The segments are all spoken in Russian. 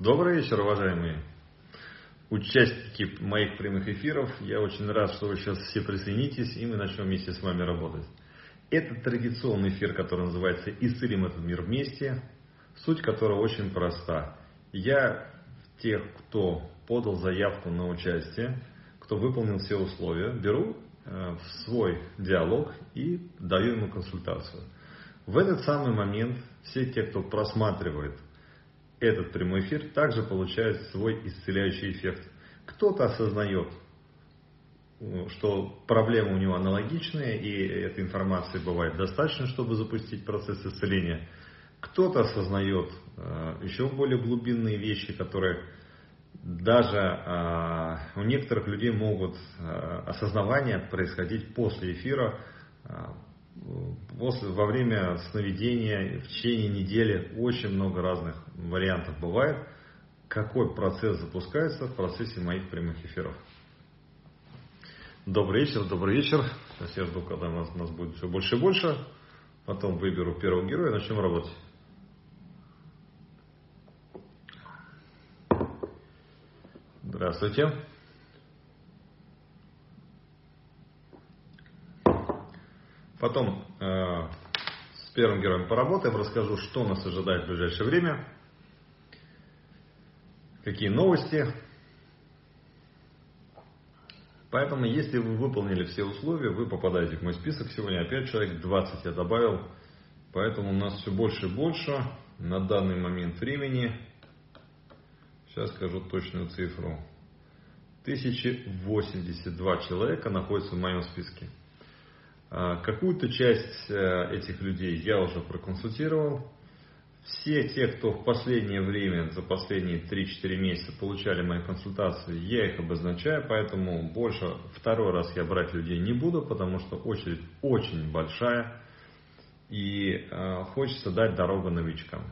Добрый вечер, уважаемые участники моих прямых эфиров. Я очень рад, что вы сейчас все присоединитесь, и мы начнем вместе с вами работать. Это традиционный эфир, который называется «Исцелим этот мир вместе», суть которого очень проста. Я тех, кто подал заявку на участие, кто выполнил все условия, беру э, в свой диалог и даю ему консультацию. В этот самый момент все те, кто просматривает этот прямой эфир, также получают свой исцеляющий эффект. Кто-то осознает, что проблемы у него аналогичные, и этой информации бывает достаточно, чтобы запустить процесс исцеления. Кто-то осознает э, еще более глубинные вещи, которые даже э, у некоторых людей могут э, осознавания происходить после эфира, после, во время сновидения, в течение недели очень много разных вариантов бывает, какой процесс запускается в процессе моих прямых эфиров. Добрый вечер, добрый вечер. Сейчас я жду, когда нас, нас будет все больше и больше. Потом выберу первого героя и начнем работать. Здравствуйте. Потом э, с первым героем поработаем, расскажу, что нас ожидает в ближайшее время, какие новости. Поэтому, если вы выполнили все условия, вы попадаете в мой список. Сегодня опять человек 20 я добавил. Поэтому у нас все больше и больше. На данный момент времени, сейчас скажу точную цифру, 1082 человека находятся в моем списке. А, какую-то часть э, этих людей я уже проконсультировал. Все те, кто в последнее время, за последние 3-4 месяца получали мои консультации, я их обозначаю, поэтому больше второй раз я брать людей не буду, потому что очередь очень большая и э, хочется дать дорогу новичкам.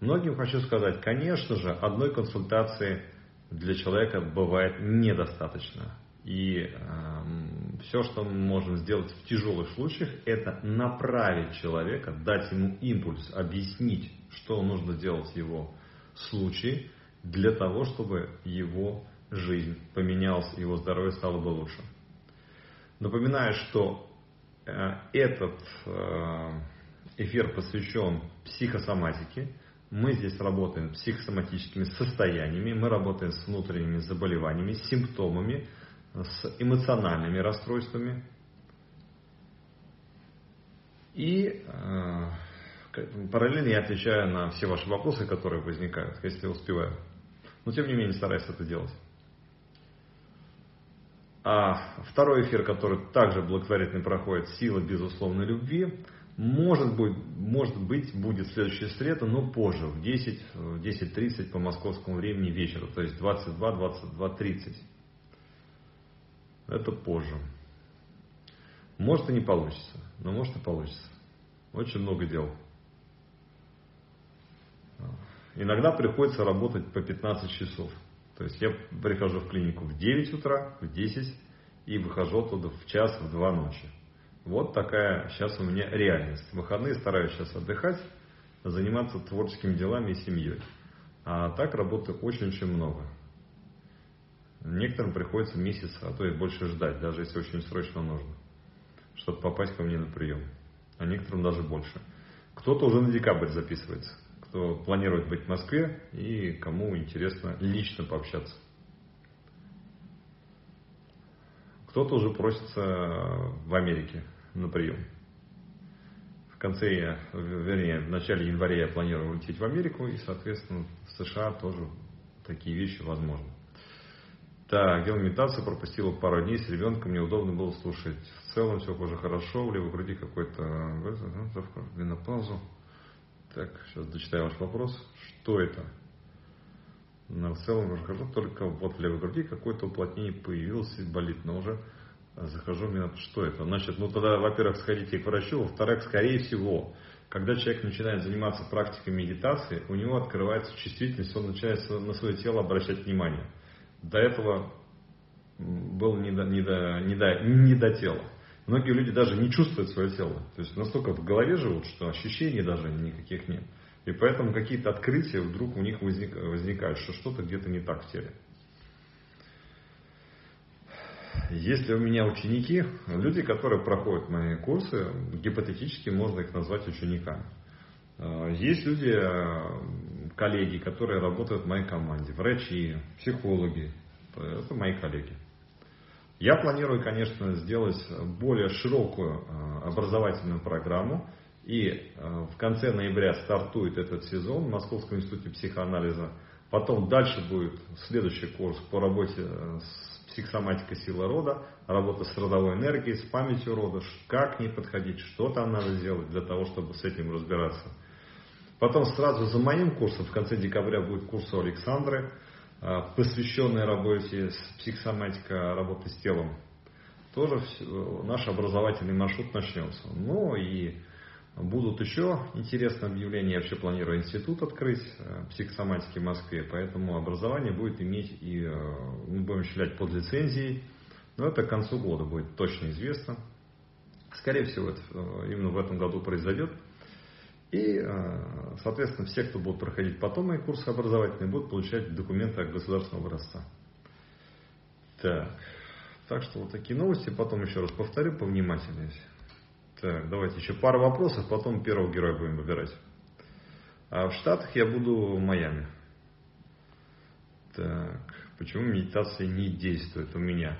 Многим хочу сказать, конечно же, одной консультации для человека бывает недостаточно. И э, все, что мы можем сделать в тяжелых случаях, это направить человека, дать ему импульс, объяснить, что нужно делать в его случае, для того, чтобы его жизнь поменялась, его здоровье стало бы лучше. Напоминаю, что э, этот э, эфир посвящен психосоматике. Мы здесь работаем с психосоматическими состояниями, мы работаем с внутренними заболеваниями, симптомами, с эмоциональными расстройствами. И э, параллельно я отвечаю на все ваши вопросы, которые возникают, если успеваю. Но тем не менее стараюсь это делать. А второй эфир, который также благотворительный проходит, «Сила безусловной любви», может быть, может быть, будет в следующую среду, но позже, в 10, в 10.30 по московскому времени вечера, то есть 22-22.30 это позже. Может и не получится, но может и получится. Очень много дел. Иногда приходится работать по 15 часов. То есть я прихожу в клинику в 9 утра, в 10 и выхожу оттуда в час, в 2 ночи. Вот такая сейчас у меня реальность. В выходные стараюсь сейчас отдыхать, заниматься творческими делами и семьей. А так работы очень-очень много. Некоторым приходится месяц, а то и больше ждать, даже если очень срочно нужно, чтобы попасть ко мне на прием. А некоторым даже больше. Кто-то уже на декабрь записывается, кто планирует быть в Москве и кому интересно лично пообщаться. Кто-то уже просится в Америке на прием. В конце, вернее, в начале января я планирую улететь в Америку, и, соответственно, в США тоже такие вещи возможны. Так, делал медитацию, пропустила пару дней с ребенком, неудобно было слушать. В целом все уже хорошо, в левой груди какой-то менопаузу. Так, сейчас дочитаю ваш вопрос. Что это? Но в целом уже хожу, только вот в левой груди какое-то уплотнение появилось и болит, но уже захожу менопаузу. Что это? Значит, ну тогда, во-первых, сходите к врачу, во-вторых, скорее всего, когда человек начинает заниматься практикой медитации, у него открывается чувствительность, он начинает на свое тело обращать внимание до этого было не до, не до, не до, не до тела. Многие люди даже не чувствуют свое тело. То есть настолько в голове живут, что ощущений даже никаких нет. И поэтому какие-то открытия вдруг у них возник, возникают, что что-то где-то не так в теле. Если у меня ученики, люди, которые проходят мои курсы, гипотетически можно их назвать учениками. Э, есть люди, э, коллеги, которые работают в моей команде, врачи, психологи, это мои коллеги. Я планирую, конечно, сделать более широкую э, образовательную программу. И в конце ноября стартует этот сезон в Московском институте психоанализа. Потом дальше будет следующий курс по работе с психосоматикой силы рода, работа с родовой энергией, с памятью рода, как к подходить, что там надо сделать для того, чтобы с этим разбираться. Потом сразу за моим курсом в конце декабря будет курс у Александры, а, посвященный работе с психосоматикой, работы с телом. Тоже наш образовательный маршрут начнется. Ну и будут еще интересные объявления. Я вообще планирую институт открыть э, психосоматики в Москве, поэтому образование будет иметь и э, мы будем осуществлять под лицензией. Но это к концу года будет точно известно. Скорее всего, это э, именно в этом году произойдет. И, э, соответственно, все, кто будут проходить потом мои курсы образовательные, будут получать документы от государственного образца. Так. так что вот такие новости. Потом еще раз повторю повнимательнее. Так, давайте еще пару вопросов, потом первого героя будем выбирать. А в Штатах я буду в Майами. Так, почему медитация не действует у меня?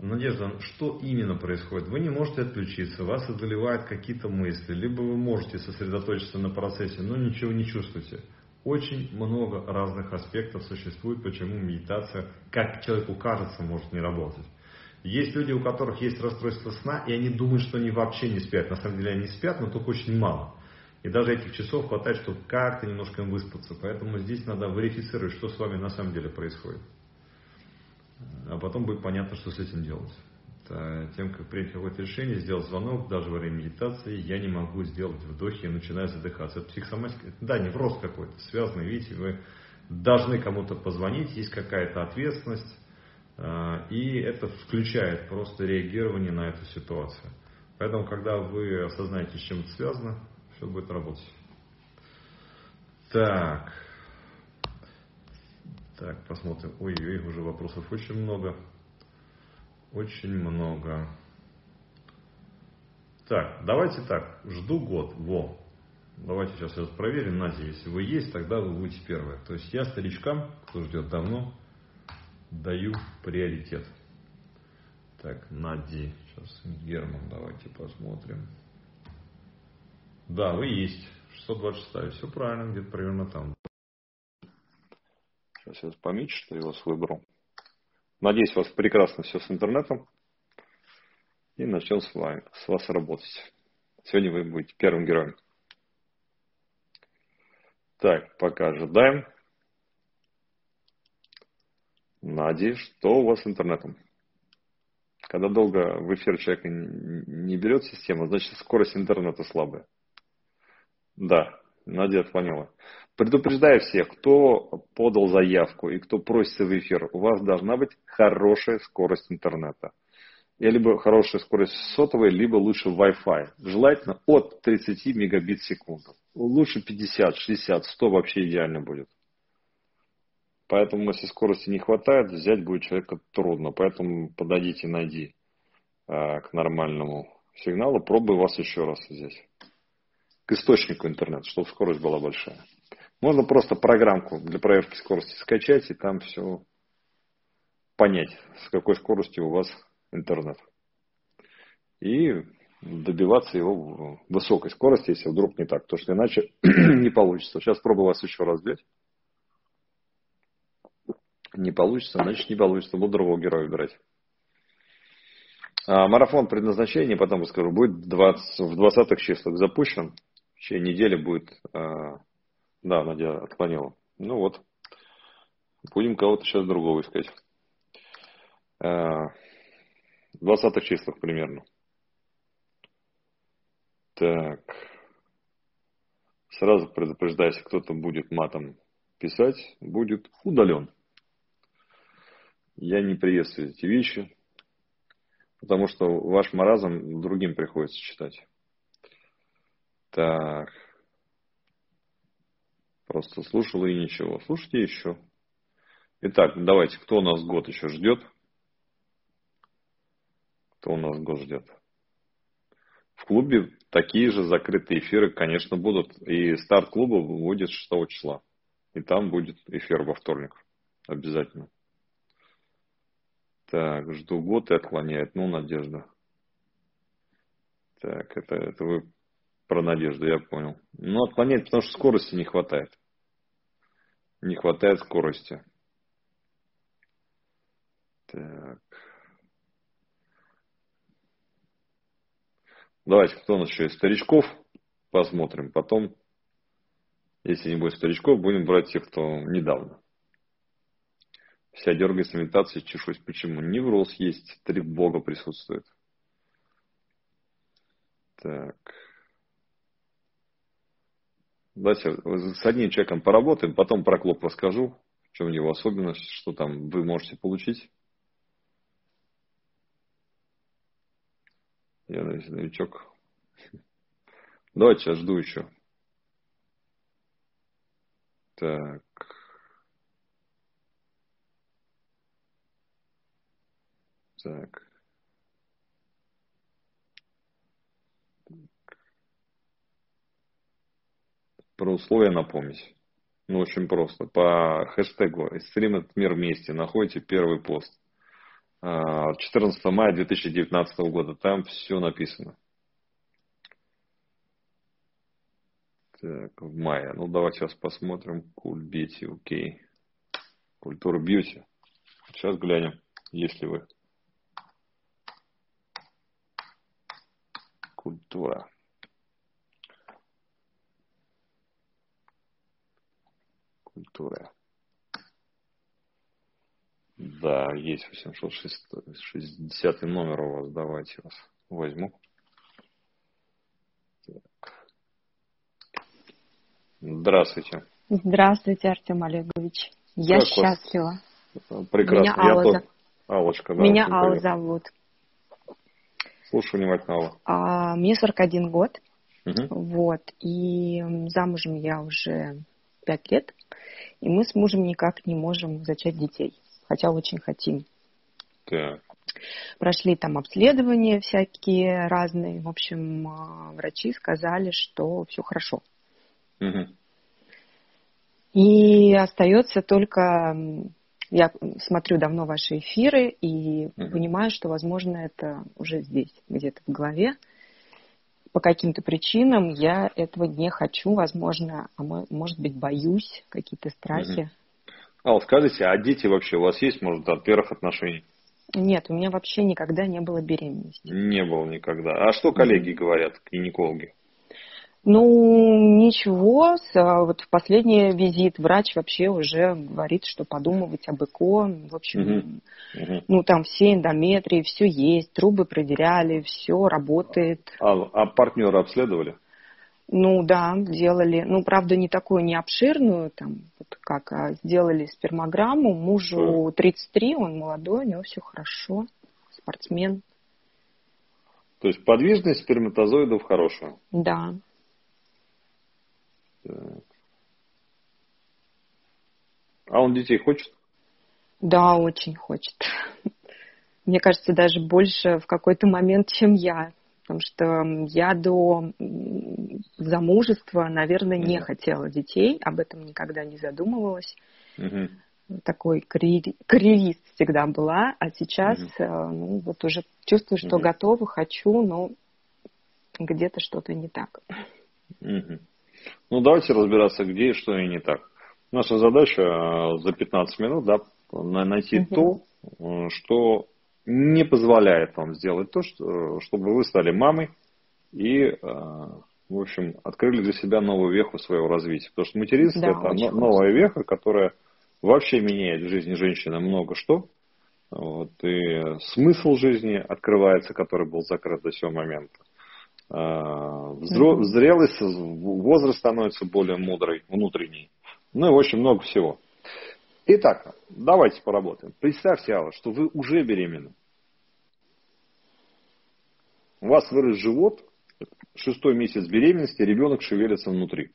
Надежда, что именно происходит? Вы не можете отключиться, вас одолевают какие-то мысли, либо вы можете сосредоточиться на процессе, но ничего не чувствуете. Очень много разных аспектов существует, почему медитация, как человеку кажется, может не работать. Есть люди, у которых есть расстройство сна, и они думают, что они вообще не спят. На самом деле они спят, но только очень мало. И даже этих часов хватает, чтобы как-то немножко им выспаться. Поэтому здесь надо верифицировать, что с вами на самом деле происходит а потом будет понятно, что с этим делать. Тем, как принять какое-то решение, сделать звонок, даже во время медитации, я не могу сделать вдохи, я начинаю задыхаться. Это психосоматика, да, невроз какой-то, связанный, видите, вы должны кому-то позвонить, есть какая-то ответственность, а, и это включает просто реагирование на эту ситуацию. Поэтому, когда вы осознаете, с чем это связано, все будет работать. Так. Так, посмотрим. Ой-ой, уже вопросов очень много. Очень много. Так, давайте так. Жду год. Во. Давайте сейчас я проверим. Надя, если вы есть, тогда вы будете первые. То есть я старичкам, кто ждет давно, даю приоритет. Так, Нади. Сейчас Герман, давайте посмотрим. Да, вы есть. 626. Все правильно, где-то примерно там. Сейчас я помечу, что я вас выбрал. Надеюсь, у вас прекрасно все с интернетом. И начнем с, вами, с вас работать. Сегодня вы будете первым героем. Так, пока ожидаем. Надеюсь, что у вас с интернетом? Когда долго в эфир человек не берет система, значит скорость интернета слабая. Да, Надя поняла. Предупреждаю всех, кто подал заявку и кто просится в эфир, у вас должна быть хорошая скорость интернета. И либо хорошая скорость сотовой, либо лучше Wi-Fi. Желательно от 30 мегабит в секунду. Лучше 50, 60, 100 вообще идеально будет. Поэтому, если скорости не хватает, взять будет человека трудно. Поэтому подойдите, найди э, к нормальному сигналу. Пробую вас еще раз здесь. К источнику интернета, чтобы скорость была большая. Можно просто программку для проверки скорости скачать и там все понять, с какой скоростью у вас интернет. И добиваться его высокой скорости, если вдруг не так. Потому что иначе не получится. Сейчас пробую вас еще раз взять. Не получится, значит не получится. Буду другого героя выбирать. А, марафон предназначения, потом расскажу, будет 20, в 20-х числах запущен. В течение недели будет а, да, Надя отклонила. Ну вот. Будем кого-то сейчас другого искать. Э, в 20 числах примерно. Так. Сразу предупреждаю, если кто-то будет матом писать, будет удален. Я не приветствую эти вещи, потому что ваш маразм другим приходится читать. Так. Просто слушал и ничего. Слушайте еще. Итак, давайте, кто у нас год еще ждет? Кто у нас год ждет? В клубе такие же закрытые эфиры, конечно, будут. И старт клуба будет 6 числа. И там будет эфир во вторник. Обязательно. Так, жду год и отклоняет. Ну, Надежда. Так, это, это вы про Надежду, я понял. Ну, отклоняет, потому что скорости не хватает. Не хватает скорости. Так. Давайте, кто у нас еще из старичков, посмотрим. Потом, если не будет старичков, будем брать тех, кто недавно. Вся дергается имитация, чешусь. Почему? Невроз есть, три бога присутствует. Так. Давайте с одним человеком поработаем, потом про клуб расскажу, в чем его особенность, что там вы можете получить. Я новичок. Давайте, сейчас жду еще. Так. Так. Про условия напомнить. Ну, очень просто. По хэштегу «Стрим этот мир вместе» находите первый пост. 14 а, мая 2019 года. Там все написано. Так, в мае. Ну, давайте сейчас посмотрим. Куль бьюти, окей. Культура бьюти. Сейчас глянем, если вы. Культура. Культура. Да, есть 860 номер у вас. Давайте вас возьму. Так. Здравствуйте. Здравствуйте, Артем Олегович. Я как счастлива. Прекрасно. Меня Алла, Я тоже... Аллочка, да, Меня Алла привет. зовут. Слушаю внимательно, Алла. А, мне 41 год. Угу. Вот. И замужем я уже 5 лет. И мы с мужем никак не можем зачать детей хотя очень хотим. Так. Прошли там обследования всякие разные. В общем, а, врачи сказали, что все хорошо. Угу. И остается только... Я смотрю давно ваши эфиры и угу. понимаю, что, возможно, это уже здесь, где-то в голове. По каким-то причинам я этого не хочу, возможно, а может быть, боюсь, какие-то страхи. Угу. Ал, скажите, а дети вообще у вас есть, может, от первых отношений? Нет, у меня вообще никогда не было беременности. Не было никогда. А что коллеги mm-hmm. говорят, гинекологи? Ну, ничего. А вот в последний визит врач вообще уже говорит, что подумывать об ЭКО. В общем, угу. Угу. ну там все эндометрии, все есть, трубы проверяли, все работает. А, а партнера обследовали? Ну да, делали. Ну, правда, не такую, не обширную, там, вот как, а сделали спермограмму. Мужу 33, он молодой, у него все хорошо, спортсмен. То есть подвижность сперматозоидов хорошая? Да. Так. А он детей хочет? Да, очень хочет. Мне кажется, даже больше в какой-то момент, чем я. Потому что я до замужества, наверное, не хотела детей, об этом никогда не задумывалась. mm Такой карьерист всегда была, а сейчас mm ну, вот уже чувствую, что готова, хочу, но где-то что-то не так. Ну, давайте разбираться, где и что и не так. Наша задача э, за 15 минут да, найти mm то, э, что не позволяет вам сделать то, что, чтобы вы стали мамой и, э, в общем, открыли для себя новую веху своего развития. Потому что материнство да, это новая веха, которая вообще меняет в жизни женщины много что. Вот, и смысл жизни открывается, который был закрыт до сего момента. Э, взро... Зрелость, возраст становится более мудрый, внутренний. Ну и очень много всего. Итак, давайте поработаем. Представьте, Алла, что вы уже беременны. У вас вырос живот, шестой месяц беременности, ребенок шевелится внутри.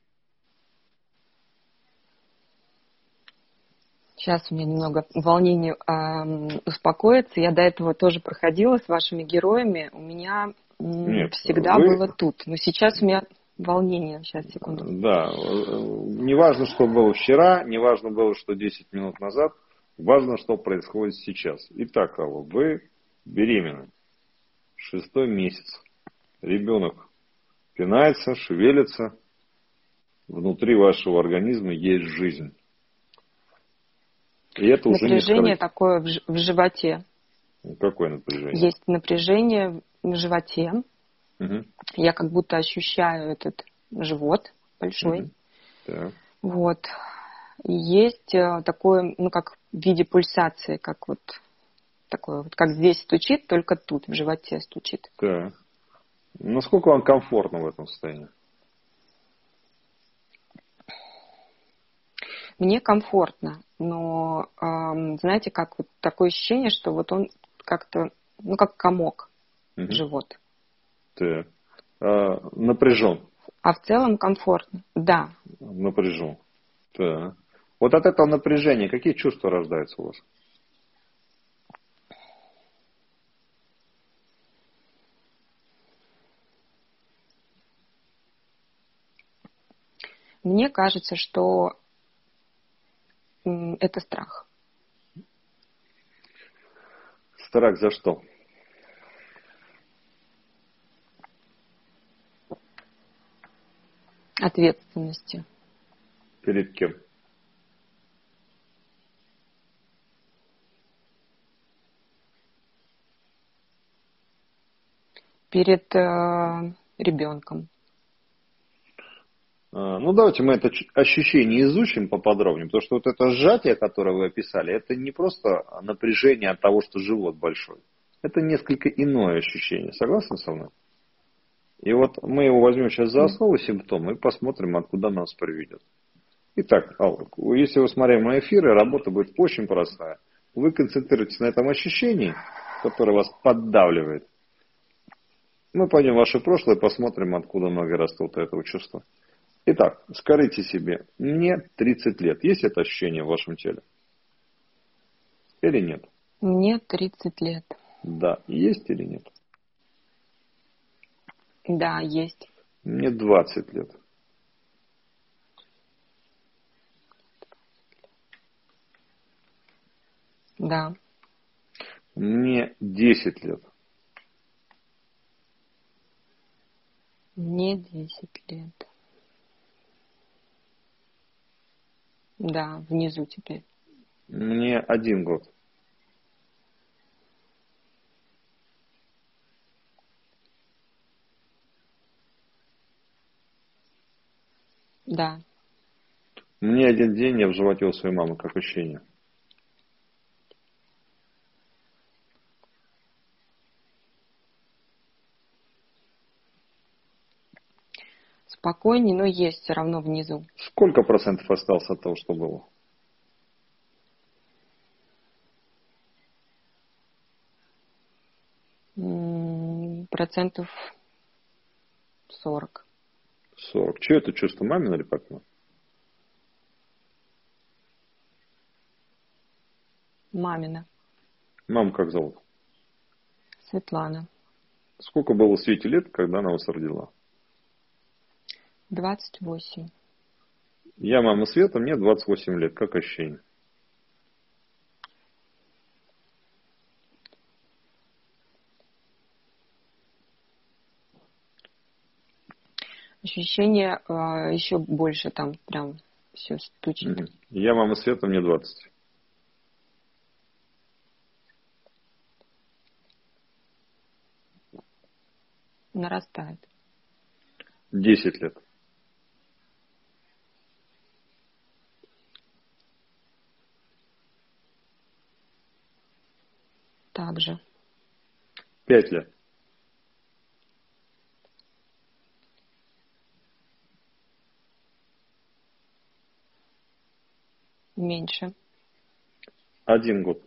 Сейчас у меня немного волнение э, успокоится. Я до этого тоже проходила с вашими героями. У меня Нет, всегда вы... было тут. Но сейчас у меня волнение. Сейчас, секунду. Да. Неважно, что было вчера, неважно было, что 10 минут назад. Важно, что происходит сейчас. Итак, Алла, вы беременны. Шестой месяц. Ребенок пинается, шевелится. Внутри вашего организма есть жизнь. И это напряжение уже такое в, в животе. Какое напряжение? Есть напряжение в животе. Угу. Я как будто ощущаю этот живот большой. Угу. Вот. И есть э, такое, ну, как в виде пульсации, как вот такое, вот как здесь стучит, только тут, в животе стучит. Так. Насколько вам комфортно в этом состоянии? Мне комфортно, но э, знаете, как вот такое ощущение, что вот он как-то, ну как комок угу. живот. Так. А, напряжен. А в целом комфортно, да. Напряжен. Так. Вот от этого напряжения какие чувства рождаются у вас? Мне кажется, что это страх. Страх за что? Ответственности. Перед кем? Перед э, ребенком. А, ну, давайте мы это ощущение изучим поподробнее, потому что вот это сжатие, которое вы описали, это не просто напряжение от того, что живот большой. Это несколько иное ощущение. Согласны со мной? И вот мы его возьмем сейчас за основу симптома и посмотрим, откуда нас приведет. Итак, если вы смотрели мои эфиры, работа будет очень простая. Вы концентрируетесь на этом ощущении, которое вас поддавливает. Мы пойдем в ваше прошлое посмотрим, откуда ноги растут этого чувства. Итак, скажите себе, мне 30 лет. Есть это ощущение в вашем теле? Или нет? Мне 30 лет. Да, есть или нет? Да, есть. Мне 20 лет. Да. Мне 10 лет. Мне 10 лет. Да, внизу теперь. Мне один год. Да. Мне один день я в животе у своей мамы, как ощущение. Спокойнее, но есть все равно внизу. Сколько процентов осталось от того, что было? Процентов сорок. Сорок. Чье это чувство, мамина или папина? Мамина. Маму как зовут? Светлана. Сколько было Свете лет, когда она вас родила? Двадцать восемь. Я мама Света, мне 28 лет. Как ощущение? Ощущение э, а, еще больше там прям все стучит. Я мама Света, мне 20. Нарастает. 10 лет. Также. Пять лет. Меньше. Один год.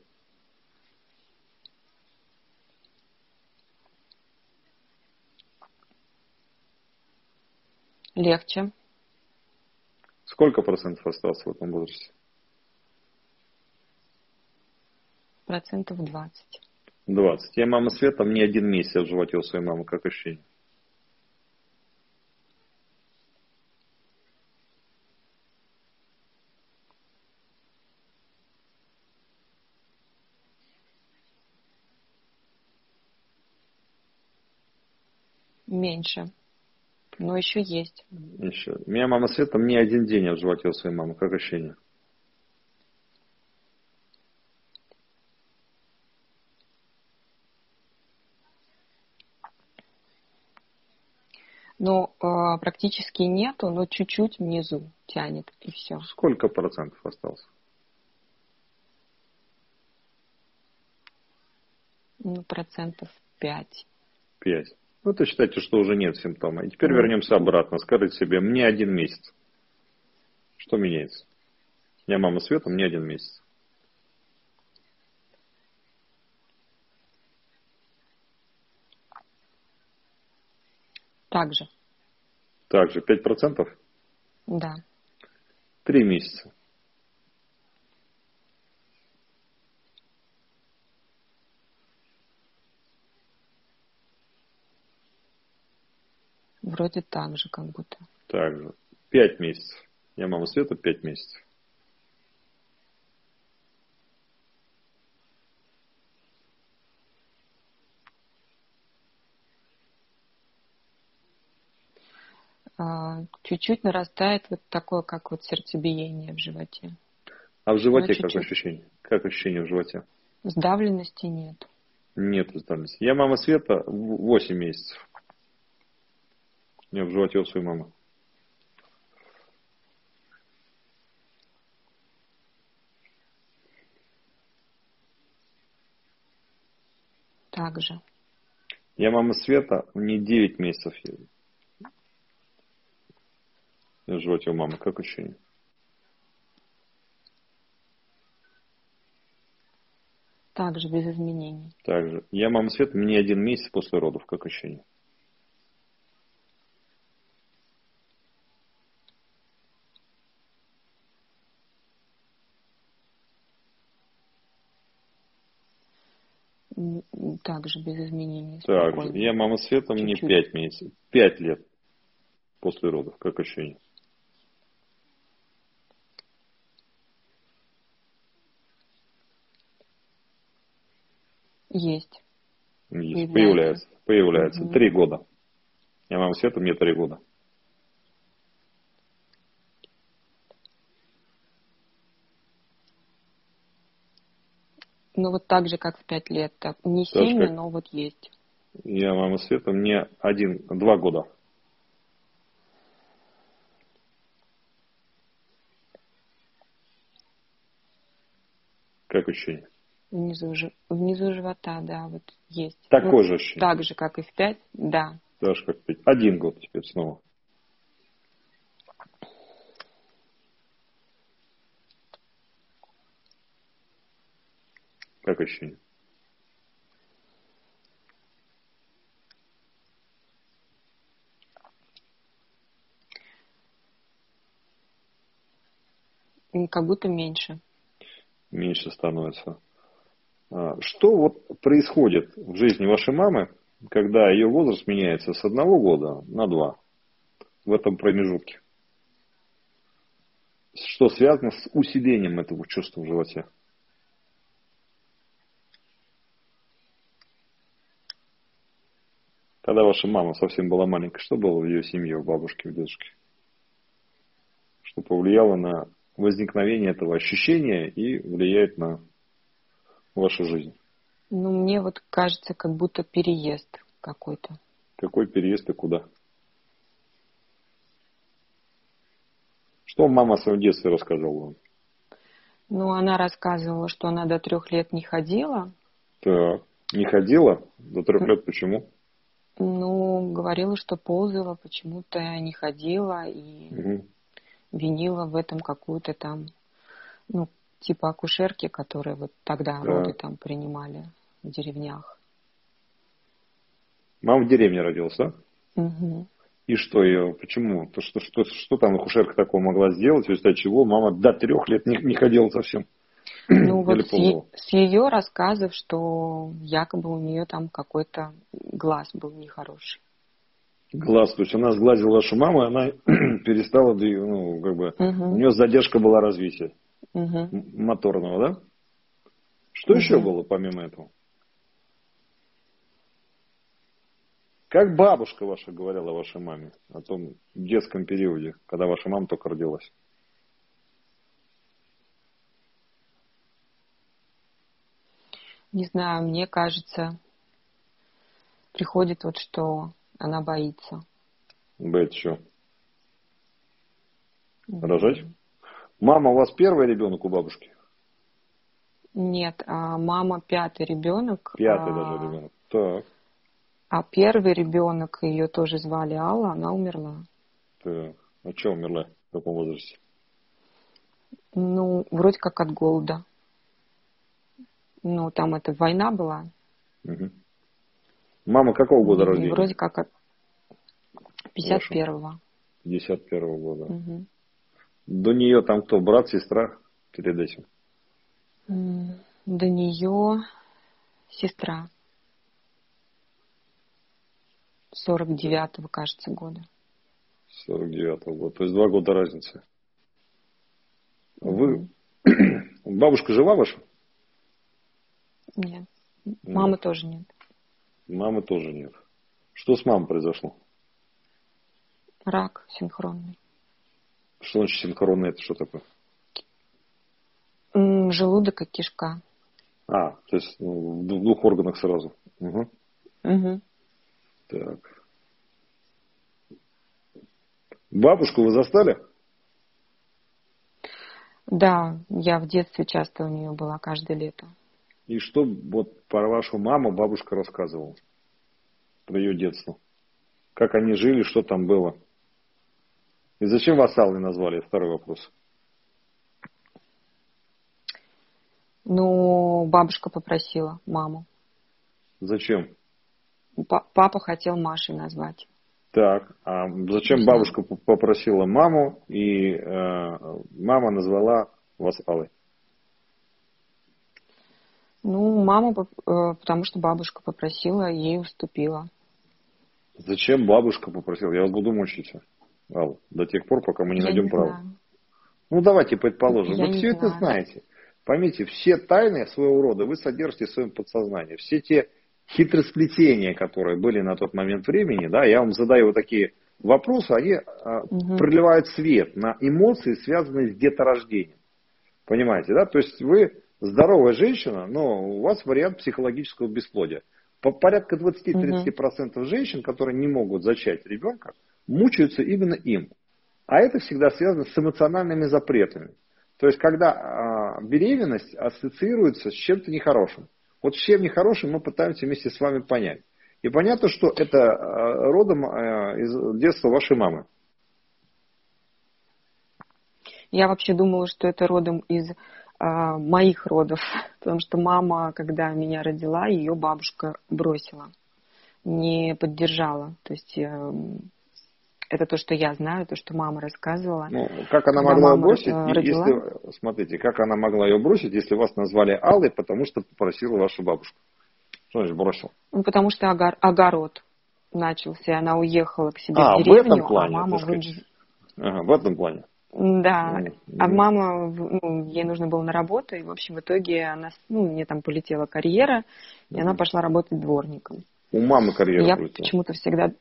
Легче. Сколько процентов осталось в этом возрасте? Процентов 20. 20. Я мама Света, мне один месяц в животе у своей мамы, как ощущение? Меньше. Но еще есть. Еще. У меня мама Света, мне один день в животе у своей мамы, как ощущение? Но э, практически нету, но чуть-чуть внизу тянет и все. Сколько процентов осталось? Ну, процентов пять. Пять. Ну, то считайте, что уже нет симптома. И теперь вернемся обратно. Скажите себе, мне один месяц. Что меняется? Я мама Света, мне один месяц. Также. Также 5%? Да. Три месяца. Вроде так же, как будто. Так же. Пять месяцев. Я мама Света пять месяцев. А, чуть-чуть нарастает вот такое, как вот сердцебиение в животе. А в животе как ощущение? Как ощущение в животе? Сдавленности нет. Нет сдавленности. Я мама Света 8 месяцев. У меня в животе у своей мамы. Также. Я мама Света, мне 9 месяцев в животе у мамы. Как ощущение? Также, без изменений. Также. Я мама Света, мне один месяц после родов. Как ощущение? Также без изменений. Также. Я мама Света, мне пять месяцев. Пять лет после родов. Как ощущение? Есть. Есть. Появляется. Появляется. Угу. Три года. Я мама Света, мне три года. Ну вот так же, как в пять лет. Так. Не так сильно, но вот есть. Я мама Света, мне один, два года. Как ощущение? Внизу, внизу живота, да, вот есть. Такой ну, же ощущение? Так же, как и в пять, да. Так же, как в пять. Один год теперь снова. Как ощущение? Как будто меньше. Меньше становится. А, что вот происходит в жизни вашей мамы, когда ее возраст меняется с одного года на два в этом промежутке? Что связано с усилением этого чувства в животе? Когда ваша мама совсем была маленькая, что было в ее семье, у бабушки, у дедушки? Что повлияло на возникновение этого ощущения и влияет на вашу жизнь? Ну, мне вот кажется, как будто переезд какой-то. Какой переезд и куда? Что мама о своем детстве рассказывала вам? Ну, она рассказывала, что она до трех лет не ходила. Так, не ходила? До трех лет почему? Ну, говорила, что ползала, почему-то не ходила и угу. винила в этом какую-то там, ну, типа акушерки, которые вот тогда да. роды там принимали в деревнях. Мама в деревне родилась, да? Угу. И что ее, почему? То, что, что, что там акушерка такого могла сделать, в результате чего мама до трех лет не, не ходила совсем? Ну вот с, е- с ее рассказов, что якобы у нее там какой-то глаз был нехороший. Глаз, то есть она сглазила вашу маму, и она перестала, ну, как бы, угу. у нее задержка была развития угу. моторного, да? Что угу. еще было помимо этого? Как бабушка ваша говорила вашей маме о том детском периоде, когда ваша мама только родилась? Не знаю, мне кажется, приходит вот что она боится. Боится что? Рожать? Мама у вас первый ребенок у бабушки? Нет, а мама пятый ребенок. Пятый а... даже ребенок. Так. А первый ребенок, ее тоже звали Алла, она умерла. Так. А что умерла? В каком возрасте? Ну, вроде как от голода. Ну, там это война была. Угу. Мама какого года рождения? Вроде как от 51-го. 51-го года. Угу. До нее там кто? Брат, сестра перед этим? До нее сестра. 49-го, кажется, года. 49-го года. То есть два года разницы. Вы... Бабушка жива ваша? Нет. Мамы нет. тоже нет. Мамы тоже нет. Что с мамой произошло? Рак синхронный. Что значит синхронный? Это что такое? Желудок и кишка. А, то есть ну, в двух органах сразу. Угу. Угу. Так. Бабушку вы застали? Да, я в детстве часто у нее была, каждое лето. И что вот про вашу маму бабушка рассказывала? Про ее детство. Как они жили, что там было? И зачем вас Аллой назвали? Второй вопрос. Ну, бабушка попросила маму. Зачем? Папа хотел Машей назвать. Так, а зачем бабушка попросила маму, и э, мама назвала вас Аллой? Ну, мама, э, потому что бабушка попросила, ей уступила. Зачем бабушка попросила? Я вас буду мучить, Алла, до тех пор, пока мы не Я найдем не. Ну, давайте предположим. Я вы все знаю. это знаете. Поймите, все тайны своего рода вы содержите в своем подсознании. Все те хитросплетения, которые были на тот момент времени, да, я вам задаю вот такие вопросы, они угу. проливают свет на эмоции, связанные с деторождением. Понимаете, да? То есть вы здоровая женщина, но у вас вариант психологического бесплодия. По порядка 20-30% угу. женщин, которые не могут зачать ребенка, мучаются именно им. А это всегда связано с эмоциональными запретами. То есть, когда а, беременность ассоциируется с чем-то нехорошим. Вот с чем нехорошим мы пытаемся вместе с вами понять. И понятно, что это а, родом а, из детства вашей мамы. Я вообще думала, что это родом из а, моих родов, потому что мама, когда меня родила, ее бабушка бросила, не поддержала. То есть эм, это то, что я знаю, то, что мама рассказывала. Ну, как она могла ее бросить, родила... если, смотрите, как она могла ее бросить, если вас назвали Аллой, потому что попросила вашу бабушку? Что значит бросил? Ну, потому что огор... огород начался, и она уехала к себе а, в деревню, в этом плане, а мама выбежала. Ага, в этом плане. Да, mm-hmm. а мама, ну, ей нужно было на работу, и, в общем, в итоге она, ну, мне там полетела карьера, и mm-hmm. она пошла работать дворником. У мамы карьера Я полетела. почему-то всегда,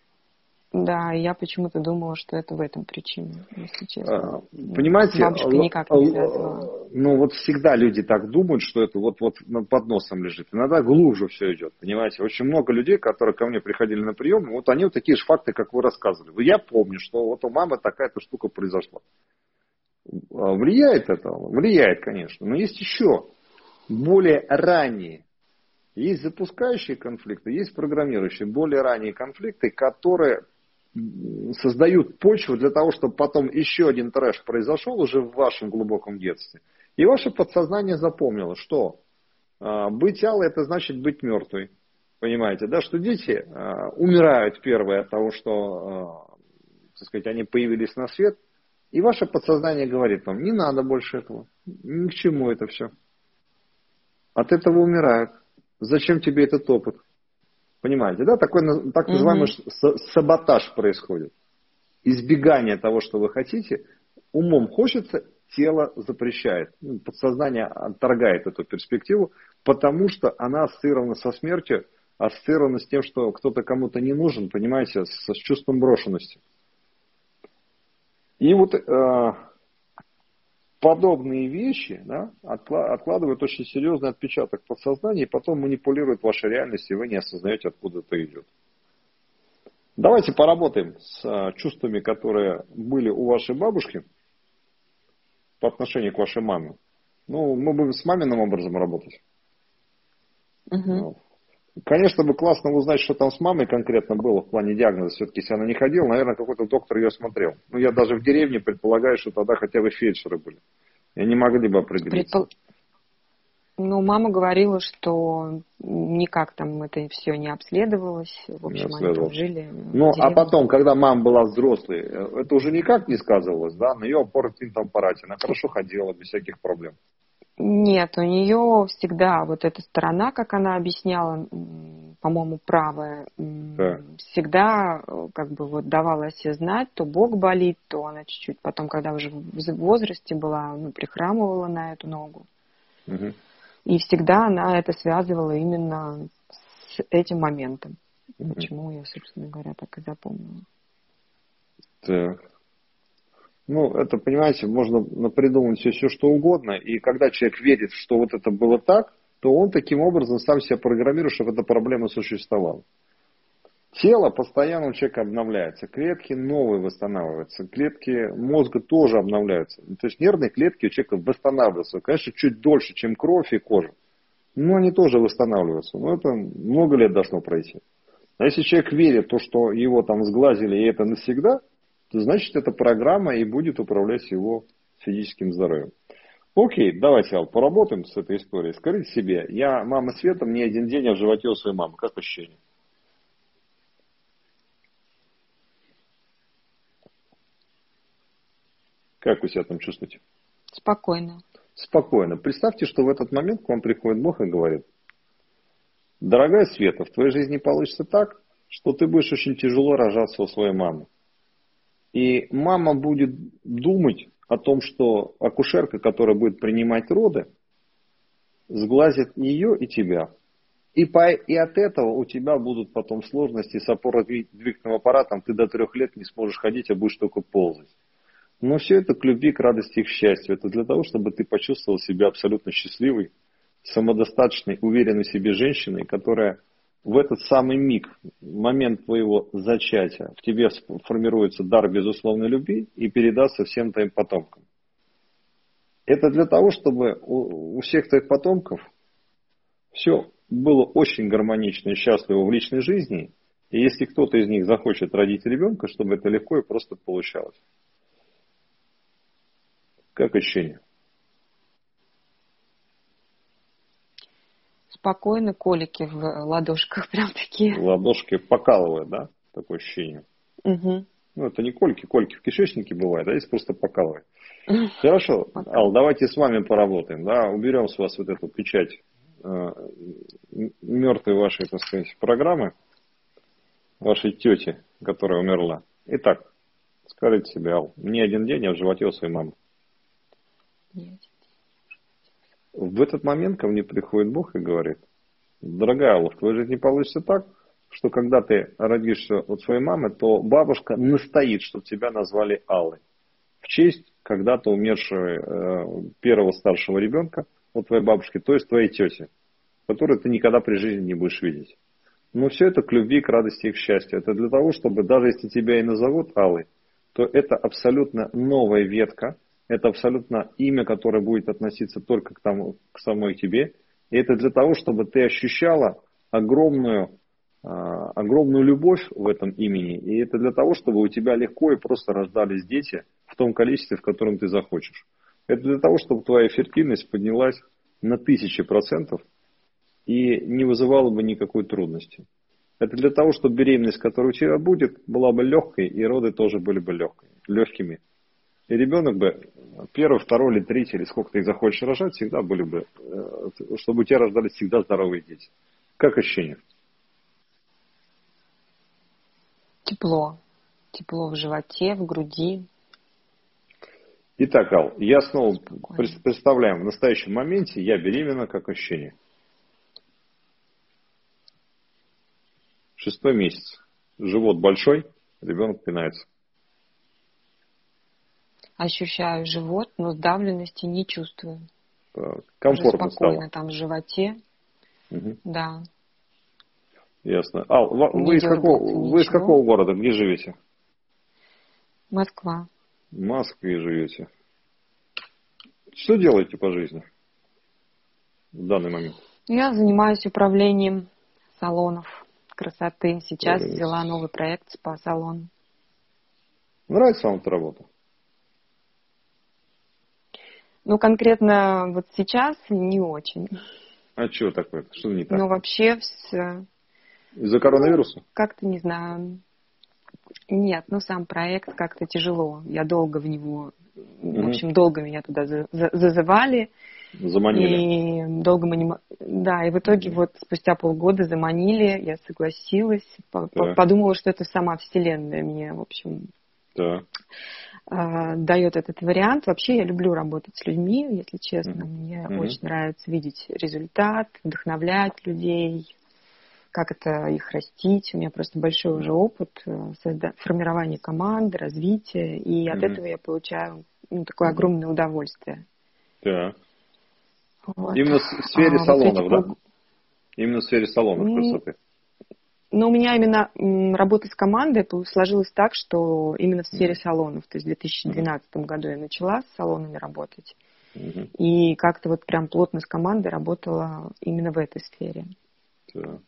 да, я почему-то думала, что это в этом причина, если честно. А, понимаете, бабушка никак не связывала. Ну, вот всегда люди так думают, что это вот-вот под носом лежит. Иногда глубже все идет, понимаете. Очень много людей, которые ко мне приходили на прием, вот они вот такие же факты, как вы рассказывали. Я помню, что вот у мамы такая-то штука произошла. А, влияет это? Влияет, конечно. Но есть еще более ранние. Есть запускающие конфликты, есть программирующие, более ранние конфликты, которые создают почву для того, чтобы потом еще один трэш произошел уже в вашем глубоком детстве. И ваше подсознание запомнило, что э, быть алой это значит быть мертвой. Понимаете, да, что дети э, умирают первые от того, что, э, так сказать, они появились на свет, и ваше подсознание говорит вам, не надо больше этого, ни к чему это все. от этого умирают. Зачем тебе этот опыт? Понимаете, да? Такой так называемый угу. саботаж происходит. Избегание того, что вы хотите, умом хочется, тело запрещает. Ну, подсознание отторгает эту перспективу, потому что она ассоциирована со смертью, ассоциирована с тем, что кто-то кому-то не нужен, понимаете, с, с чувством брошенности. И вот э, подобные вещи да, откладывают очень серьезный отпечаток в подсознании и потом манипулируют вашей реальностью, и вы не осознаете, откуда это идет. Давайте поработаем с э, чувствами, которые были у вашей бабушки по отношению к вашей маме. Ну, мы будем с маминым образом работать. Угу. Конечно, бы классно узнать, что там с мамой конкретно было в плане диагноза. Все-таки, если она не ходила, наверное, какой-то доктор ее смотрел. Ну, я даже в деревне предполагаю, что тогда хотя бы фельдшеры были. И они могли бы определиться. Предпол... Ну, мама говорила, что никак там это все не обследовалось. В общем, они там жили. Ну, а потом, когда мама была взрослой, это уже никак не сказывалось, да? На ее опорно-двигательном аппарате. Она хорошо ходила, без всяких проблем. Нет, у нее всегда вот эта сторона, как она объясняла, по-моему, правая, да. всегда э, как бы вот давала себе знать, то бок болит, то она чуть-чуть потом, когда уже в возрасте была, ну, прихрамывала на эту ногу. Угу. И всегда она это связывала именно с этим моментом. Угу. Почему я, собственно говоря, так и запомнила. Так. Ну, это, понимаете, можно придумать все, все что угодно, и когда человек верит, что вот это было так, то он таким образом сам себя программирует, чтобы эта проблема существовала. Тело постоянно у человека обновляется, клетки новые восстанавливаются, клетки мозга тоже обновляются. То есть нервные клетки у человека восстанавливаются. Конечно, чуть дольше, чем кровь и кожа. Но они тоже восстанавливаются. Но это много лет должно пройти. А если человек верит в то, что его там сглазили и это навсегда – то значит эта программа и будет управлять его физическим здоровьем. Окей, давайте, Ал, поработаем с этой историей. Скажите себе, я мама Света, мне один день, а в животе у своей мамы. Как ощущение? Как вы себя там чувствуете? Спокойно. Спокойно. Представьте, что в этот момент к вам приходит Бог и говорит, дорогая Света, в твоей жизни получится так, что ты будешь очень тяжело рожаться у своей мамы. И мама будет думать о том, что акушерка, которая будет принимать роды, сглазит ее и тебя. И, по, и от этого у тебя будут потом сложности с опорно-двигательным аппаратом. Ты до трех лет не сможешь ходить, а будешь только ползать. Но все это к любви, к радости и к счастью. Это для того, чтобы ты почувствовал себя абсолютно счастливой, самодостаточной, уверенной в себе женщиной, которая в этот самый миг, момент твоего зачатия, в тебе формируется дар безусловной любви и передастся всем твоим потомкам. Это для того, чтобы у, всех твоих потомков все было очень гармонично и счастливо в личной жизни. И если кто-то из них захочет родить ребенка, чтобы это легко и просто получалось. Как ощущение? Спокойно, колики в ладошках прям такие. Ладошки покалывают, да? Такое ощущение. Угу. Ну, это не кольки, кольки в кишечнике бывают, а здесь просто покалывает. Хорошо, Ал, давайте с вами поработаем, да, уберем с вас вот эту печать э, мертвой вашей, так сказать, программы, вашей тети, которая умерла. Итак, скажите себе, Ал, мне один день, я в животе у своей мамы. Нет. В этот момент ко мне приходит Бог и говорит, дорогая Алла, в твоей жизни получится так, что когда ты родишься от своей мамы, то бабушка настоит, чтобы тебя назвали Аллой. В честь когда-то умершего э, первого старшего ребенка от твоей бабушки, то есть твоей тети, которую ты никогда при жизни не будешь видеть. Но все это к любви, к радости и к счастью. Это для того, чтобы даже если тебя и назовут Аллой, то это абсолютно новая ветка, это абсолютно имя, которое будет относиться только к, тому, к самой тебе. И это для того, чтобы ты ощущала огромную, а, огромную любовь в этом имени. И это для того, чтобы у тебя легко и просто рождались дети в том количестве, в котором ты захочешь. Это для того, чтобы твоя фертильность поднялась на тысячи процентов и не вызывала бы никакой трудности. Это для того, чтобы беременность, которая у тебя будет, была бы легкой, и роды тоже были бы легкой, легкими. И ребенок бы первый, второй или третий, или сколько ты их захочешь рожать, всегда были бы, э, чтобы у тебя рождались всегда здоровые дети. Как ощущение? Тепло. Тепло в животе, в груди. Итак, Ал, я снова Спокойно. представляем, в настоящем моменте я беременна, как ощущение? Шестой месяц. Живот большой, ребенок пинается. Ощущаю живот, но сдавленности не чувствую. Так, комфортно Уже спокойно стало. там в животе. Угу. Да. Ясно. А, вы, из какого, вы из какого города? Где живете? Москва. В Москве живете. Что делаете по жизни в данный момент? Я занимаюсь управлением салонов красоты. Сейчас Нравится. взяла новый проект по салону. Нравится вам эта работа? Ну, конкретно вот сейчас не очень. А что такое? Что не так? Ну, вообще все... Из-за коронавируса? Как-то не знаю. Нет, ну сам проект как-то тяжело. Я долго в него, угу. в общем, долго меня туда за, за, зазывали. Заманили. И долго мы не... Да, и в итоге вот спустя полгода заманили, я согласилась, да. подумала, что это сама Вселенная мне, в общем, да. А, дает этот вариант. Вообще я люблю работать с людьми, если честно. Mm-hmm. Мне mm-hmm. очень нравится видеть результат, вдохновлять людей, как это их растить. У меня просто большой уже опыт э, созда- формирования команды, развития, и от mm-hmm. этого я получаю ну, такое огромное удовольствие. Да. Вот. Именно в сфере а, салонов, вот эти... да? Именно в сфере салонов красоты. Но у меня именно работа с командой сложилась так, что именно в сфере салонов. То есть в 2012 mm-hmm. году я начала с салонами работать. И как-то вот прям плотно с командой работала именно в этой сфере. Да.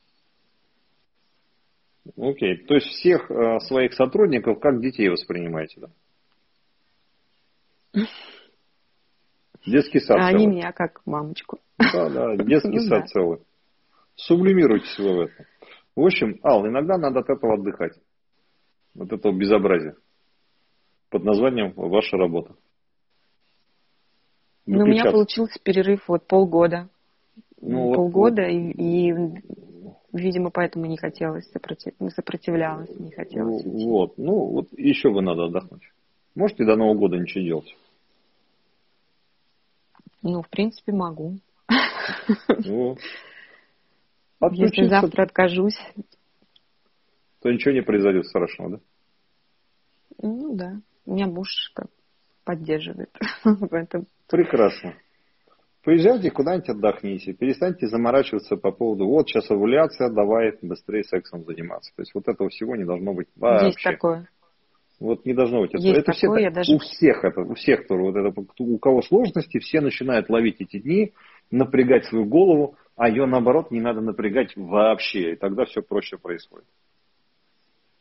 Окей, то есть всех э, своих сотрудников как детей воспринимаете, да? Детский сад. А они меня как мамочку. Да, да, детский ну сад целый. Сублимируйте вы в этом. В общем, Ал, иногда надо от этого отдыхать. От этого безобразия. Под названием «Ваша работа». Ну, у меня получился перерыв вот полгода. Ну, полгода, вот, и, и Видимо, поэтому не хотелось сопротив... Ну, сопротивлялась, не хотелось. Ну, вот, ну вот еще бы надо отдохнуть. Можете до Нового года ничего делать? Ну, в принципе, могу. Ну, Если завтра откажусь. То ничего не произойдет страшного, да? Ну да. У меня муж поддерживает в этом. Прекрасно. Поезжайте куда-нибудь отдохните, перестаньте заморачиваться по поводу, вот сейчас овуляция, давай быстрее сексом заниматься. То есть вот этого всего не должно быть вообще. Есть такое. Вот не должно быть. Есть это такое, все, я даже... У всех это, у всех, кто, вот это, у кого сложности, все начинают ловить эти дни, напрягать свою голову, а ее наоборот не надо напрягать вообще, и тогда все проще происходит.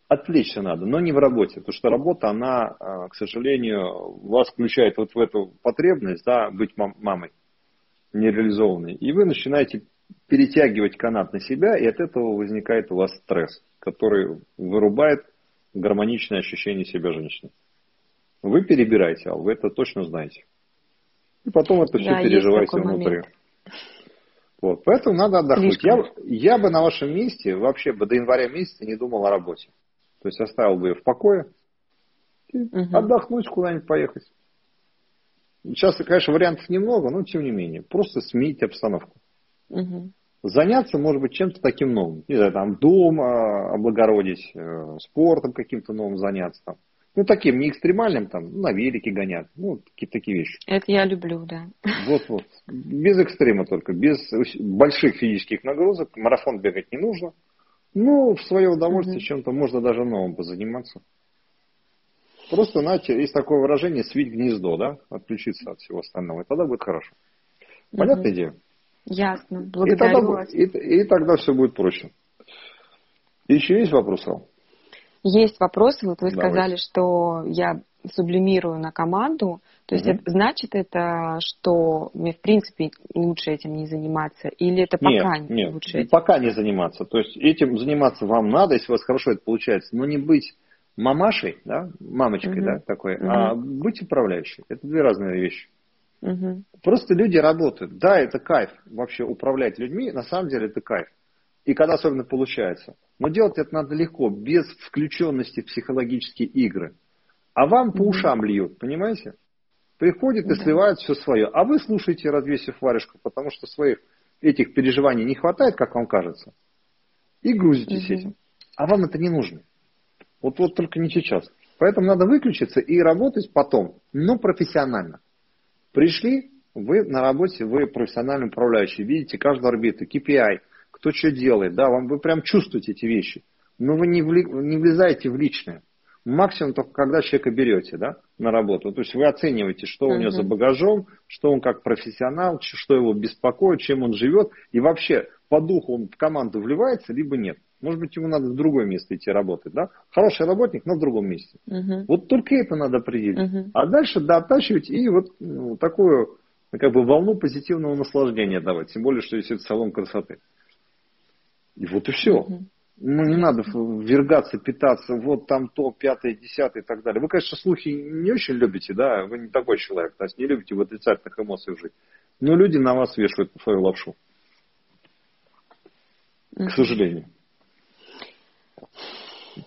Отвлечься надо, но не в работе, потому что работа, она, а, к сожалению, вас включает вот в эту потребность, да, быть мам- мамой нереализованный. И вы начинаете перетягивать канат на себя, и от этого возникает у вас стресс, который вырубает гармоничное ощущение себя женщины. Вы перебираете, а вы это точно знаете. И потом это все да, переживаете внутри. Момент. Вот, поэтому надо отдохнуть. Я, я бы на вашем месте вообще бы до января месяца не думал о работе. То есть оставил бы ее в покое, угу. отдохнуть куда-нибудь поехать. Сейчас, конечно, вариантов немного, но тем не менее. Просто сменить обстановку. Угу. Заняться, может быть, чем-то таким новым. Не знаю, там, дома облагородить, э, спортом каким-то новым заняться. Там. Ну, таким, не экстремальным, там, на велике гонять. Ну, какие-то такие вещи. Это я люблю, да. Вот-вот. Без экстрема только, без больших физических нагрузок. Марафон бегать не нужно. Ну, в свое удовольствие угу. чем-то можно даже новым позаниматься. Просто, знаете, есть такое выражение «свить гнездо», да, отключиться от всего остального, и тогда будет хорошо. Понятная угу. идея? Ясно, благодарю и тогда, вас. И, и тогда все будет проще. Еще есть вопросы? Есть вопросы. Вот вы Давайте. сказали, что я сублимирую на команду. То есть угу. это, значит это, что мне в принципе лучше этим не заниматься? Или это пока нет, нет, лучше этим? пока не заниматься. То есть этим заниматься вам надо, если у вас хорошо это получается, но не быть мамашей, да, мамочкой, угу. да, такой, угу. а быть управляющей. Это две разные вещи. Угу. Просто люди работают. Да, это кайф вообще управлять людьми, на самом деле это кайф. И когда особенно получается. Но делать это надо легко, без включенности в психологические игры. А вам по ушам льют, понимаете? Приходит и сливает все свое. А вы слушаете, развесив варежку, потому что своих этих переживаний не хватает, как вам кажется. И грузитесь этим. А вам это не нужно. Вот, вот только не сейчас. Поэтому надо выключиться и работать потом, но профессионально. Пришли, вы на работе, вы профессиональный управляющий, видите каждую орбиту, KPI, кто что делает, да, вам, вы прям чувствуете эти вещи, но вы не, вли, не влезаете в личное. Максимум только когда человека берете, да, на работу. То есть вы оцениваете, что у него за багажом, что он как профессионал, что его беспокоит, чем он живет, и вообще по духу он в команду вливается, либо нет. Может быть, ему надо в другое место идти работать, да? Хороший работник, но в другом месте. Uh-huh. Вот только это надо определить. Uh-huh. А дальше, да, оттачивать и вот ну, такую, как бы, волну позитивного наслаждения давать. Тем более, что есть это салон красоты. И вот и все. Ну, не надо ввергаться, питаться, вот там то, пятое, десятое и так далее. Вы, конечно, слухи не очень любите, да, вы не такой человек, то есть не любите в отрицательных эмоциях жить. Но люди на вас вешают свою лапшу. К сожалению.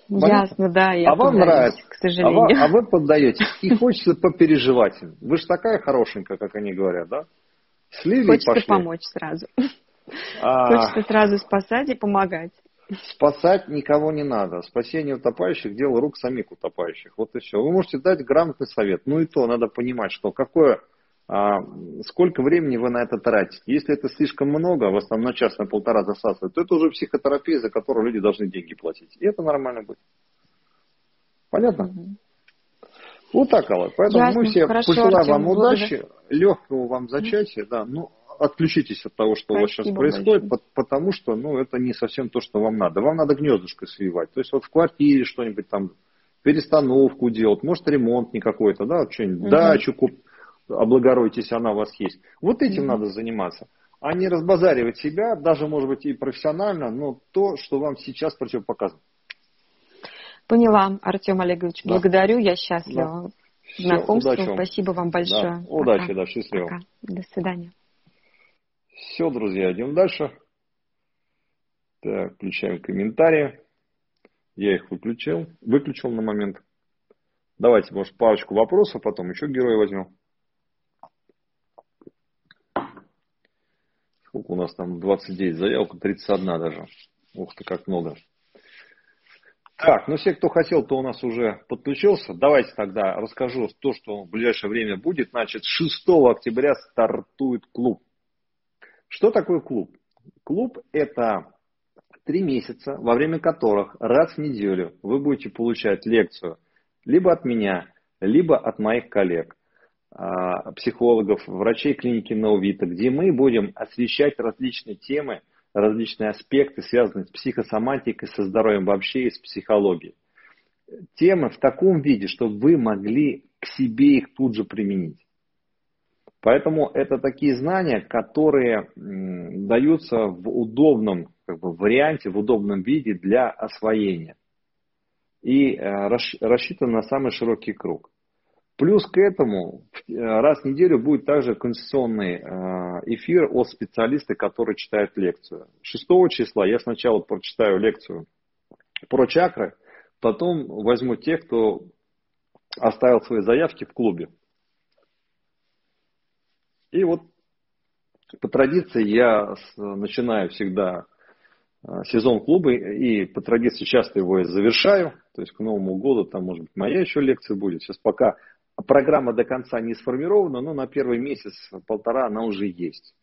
Ясно, да. Я а вам нравится, к сожалению. А, вы, а вы поддаете. И хочется попереживать. Вы же такая хорошенькая, как они говорят, да? Слили хочется и пошли. помочь сразу. Хочется сразу спасать и помогать. Спасать никого не надо. Спасение утопающих – дело рук самих утопающих. Вот и все. Вы можете дать грамотный совет. Ну и то надо понимать, что какое, а, сколько времени вы на это тратите. Если это слишком много, вас там на час, на полтора засасывает, то это уже психотерапия, за которую люди должны деньги платить. И это нормально будет. Понятно? Угу. Вот так, Алла. Поэтому Ясно. мы все Хорошо, пожелаем вам удачи, легкого вам зачатия, да, ну, отключитесь от того, что Спасибо у вас сейчас происходит, большое. потому что ну, это не совсем то, что вам надо. Вам надо гнездышко свивать. То есть вот в квартире что-нибудь там, перестановку делать, может ремонт не какой-то, да, что-нибудь, угу. дачу куп, облагоройтесь, она у вас есть. Вот этим угу. надо заниматься. А не разбазаривать себя, даже, может быть, и профессионально, но то, что вам сейчас противопоказано. Поняла, Артем Олегович, да. благодарю, я счастлива. Да. Знакомству. Спасибо вам большое. Да. Удачи, Пока. да, счастливо. Пока. До свидания. Все, друзья, идем дальше. Так, включаем комментарии. Я их выключил, выключил на момент. Давайте, может, парочку вопросов, потом еще героя возьмем. Сколько у нас там? 29 заявок, 31 даже. Ух ты, как много. Так, ну все, кто хотел, то у нас уже подключился. Давайте тогда расскажу то, что в ближайшее время будет. Значит, 6 октября стартует клуб. Что такое клуб? Клуб – это три месяца, во время которых раз в неделю вы будете получать лекцию либо от меня, либо от моих коллег, а, психологов, врачей клиники Новита, где мы будем освещать различные темы, различные аспекты, связанные с психосоматикой, со здоровьем вообще и с психологией. Темы в таком виде, чтобы вы могли к себе их тут же применить. Поэтому это такие знания, которые даются в удобном как бы, варианте, в удобном виде для освоения. И э, рассчитан на самый широкий круг. Плюс к этому э, раз в неделю будет также конституционный э, эфир от специалиста, который читает лекцию. 6 числа я сначала прочитаю лекцию про чакры, потом возьму тех, кто оставил свои заявки в клубе. И вот по традиции я начинаю всегда а, сезон клуба и по традиции часто его и завершаю. То есть к Новому году там, может быть, моя еще лекция будет. Сейчас пока программа до конца не сформирована, но на первый месяц, полтора она уже есть.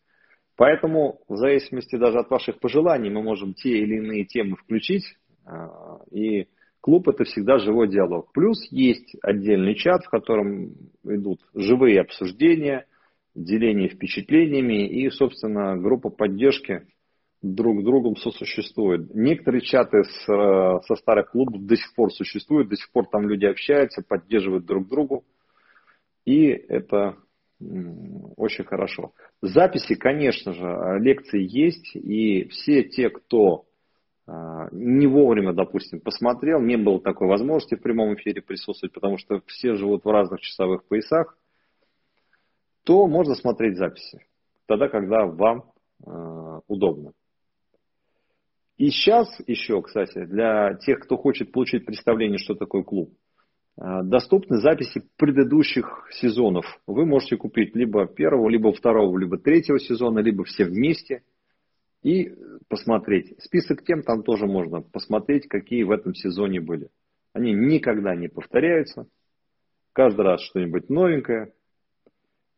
Поэтому в зависимости даже от ваших пожеланий мы можем те или иные темы включить. А, и клуб это всегда живой диалог. Плюс есть отдельный чат, в котором идут живые обсуждения – деление впечатлениями и, собственно, группа поддержки друг другом сосуществует. Некоторые чаты с, со старых клубов до сих пор существуют, до сих пор там люди общаются, поддерживают друг другу. И это очень хорошо. Записи, конечно же, лекции есть, и все те, кто а, не вовремя, допустим, посмотрел, не было такой возможности в прямом эфире присутствовать, потому что все живут в разных часовых поясах, то можно смотреть записи, тогда, когда вам э, удобно. И сейчас еще, кстати, для тех, кто хочет получить представление, что такое клуб, э, доступны записи предыдущих сезонов. Вы можете купить либо первого, либо второго, либо третьего сезона, либо все вместе – и посмотреть. Список тем там тоже можно посмотреть, какие в этом сезоне были. Они никогда не повторяются. Каждый раз что-нибудь новенькое.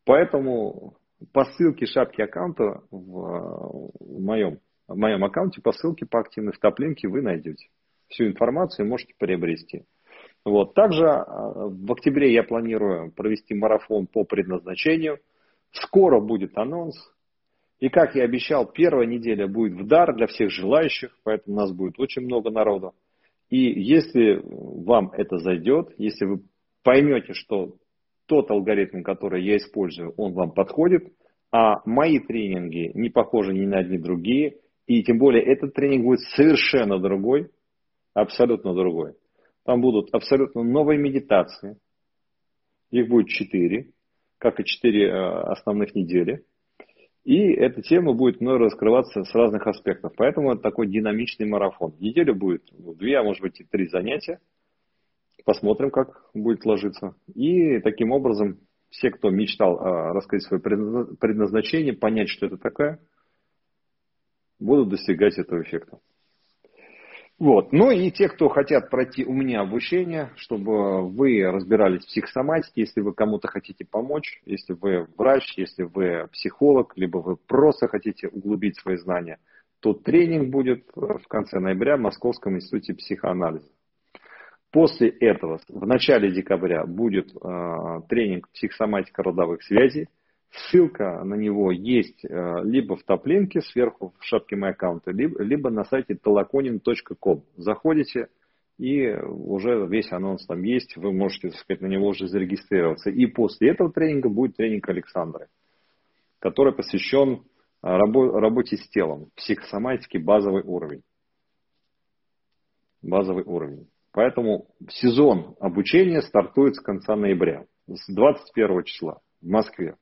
Поэтому по ссылке шапки аккаунта в, в, моем, в моем аккаунте, по ссылке по активной втоплинке вы найдете. Всю информацию можете приобрести. Вот. Также а, в октябре я планирую провести марафон по предназначению. Скоро будет анонс. И как я обещал, первая неделя будет в дар для всех желающих, поэтому у нас будет очень много народу. И если вам это зайдет, если вы поймете, что тот алгоритм, который я использую, он вам подходит, а мои тренинги не похожи ни на одни другие, и тем более этот тренинг будет совершенно другой, абсолютно другой. Там будут абсолютно новые медитации, их будет четыре, как и четыре э, основных недели – и эта тема будет мной раскрываться с разных аспектов. Поэтому это такой динамичный марафон. Неделю будет две, а может быть и три занятия. Посмотрим, как будет ложиться. И таким образом все, кто мечтал а, раскрыть свое предназначение, понять, что это такое, будут достигать этого эффекта. Вот. Ну и те, кто хотят пройти у меня обучение, чтобы вы разбирались в психосоматике, если вы кому-то хотите помочь, если вы врач, если вы психолог, либо вы просто хотите углубить свои знания, то тренинг будет в конце ноября в Московском институте психоанализа. После этого, в начале декабря, будет э, тренинг психосоматика родовых связей – Ссылка на него есть э, либо в топлинке сверху в шапке моего аккаунта, либо, либо на сайте talakonin.com. Заходите, и уже весь анонс там есть, вы можете, так сказать, на него уже зарегистрироваться. И после этого тренинга будет тренинг Александры, который посвящен работе с телом, психосоматике базовый уровень. Базовый уровень. Поэтому сезон обучения стартует с конца ноября, с 21 числа в Москве.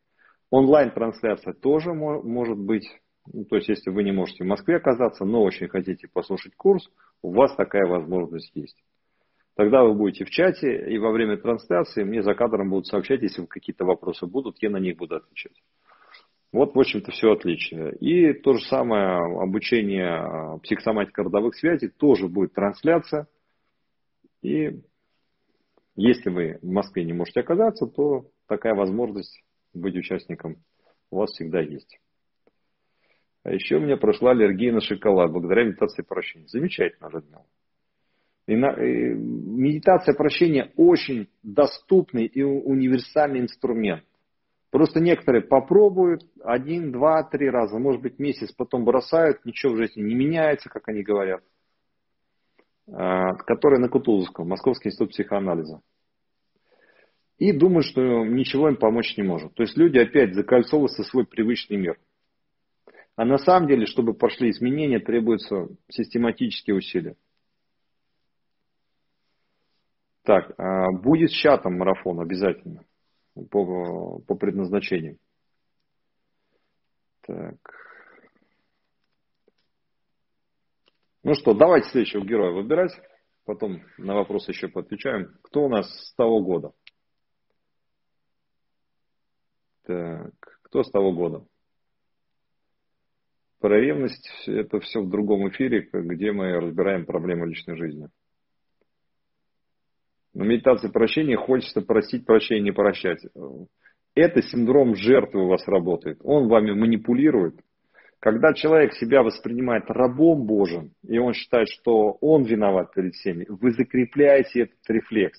Онлайн-трансляция тоже может быть. Ну, то есть, если вы не можете в Москве оказаться, но очень хотите послушать курс, у вас такая возможность есть. Тогда вы будете в чате, и во время трансляции мне за кадром будут сообщать, если какие-то вопросы будут, я на них буду отвечать. Вот, в общем-то, все отлично. И то же самое обучение а, психосоматика родовых связей, тоже будет трансляция. И если вы в Москве не можете оказаться, то такая возможность быть участником у вас всегда есть. А еще у меня прошла аллергия на шоколад благодаря медитации прощения. Замечательно, Радмил. И на, и медитация прощения очень доступный и универсальный инструмент. Просто некоторые попробуют один, два, три раза, может быть месяц, потом бросают, ничего в жизни не меняется, как они говорят. А, которые на Кутузовском, Московский институт психоанализа и думают, что ничего им помочь не может. То есть люди опять закольцовываются в свой привычный мир. А на самом деле, чтобы пошли изменения, требуются систематические усилия. Так, а будет с чатом марафон обязательно по, по предназначению. Так. Ну что, давайте следующего героя выбирать. Потом на вопрос еще поотвечаем. Кто у нас с того года? Так, кто с того года? Про ревность это все в другом эфире, где мы разбираем проблемы личной жизни. На медитации прощения хочется просить прощения, не прощать. Это синдром жертвы у вас работает. Он вами манипулирует. Когда человек себя воспринимает рабом Божьим, и он считает, что он виноват перед всеми, вы закрепляете этот рефлекс.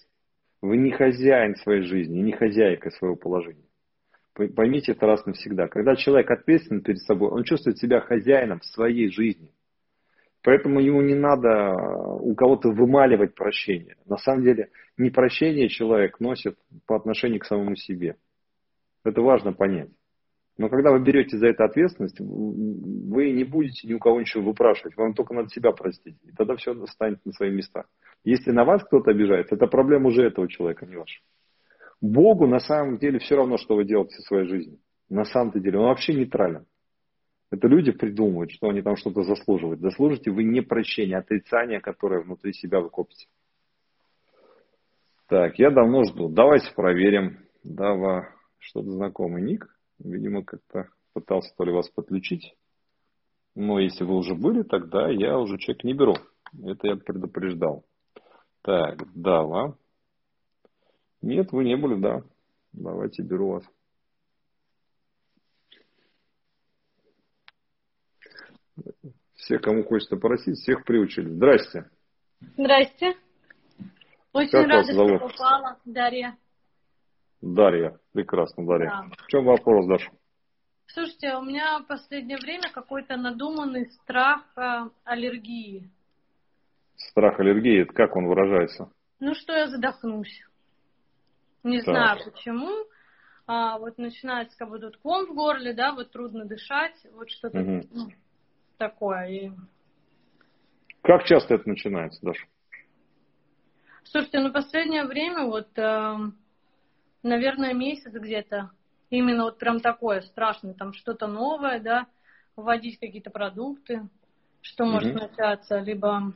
Вы не хозяин своей жизни, не хозяйка своего положения. Поймите это раз навсегда. Когда человек ответственен перед собой, он чувствует себя хозяином своей жизни. Поэтому ему не надо у кого-то вымаливать прощение. На самом деле, не прощение человек носит по отношению к самому себе. Это важно понять. Но когда вы берете за это ответственность, вы не будете ни у кого ничего выпрашивать, вам только надо себя простить. И тогда все станет на свои места. Если на вас кто-то обижается, это проблема уже этого человека, не ваша. Богу на самом деле все равно, что вы делаете в своей жизни. На самом-то деле он вообще нейтрален. Это люди придумывают, что они там что-то заслуживают. Заслужите вы не прощение, а отрицание, которое внутри себя вы копите. Так, я давно жду. Давайте проверим. Дава, что-то знакомый ник. Видимо, как-то пытался то ли вас подключить. Но если вы уже были, тогда я уже чек не беру. Это я предупреждал. Так, Дава. Нет, вы не были, да. Давайте беру вас. Все, кому хочется попросить, всех приучили. Здрасте. Здрасте. Очень как рада, что попала, Дарья. Дарья, прекрасно, Дарья. Да. В чем вопрос, Даша? Слушайте, у меня в последнее время какой-то надуманный страх э, аллергии. Страх аллергии, как он выражается? Ну, что я задохнусь. Не так. знаю почему. А, вот начинается как бы тут ком в горле, да, вот трудно дышать, вот что-то угу. ну, такое. И... Как часто это начинается, Даша? Слушайте, ну последнее время вот э, наверное, месяц где-то. Именно вот прям такое страшное, там что-то новое, да, вводить какие-то продукты, что mm-hmm. может начаться, либо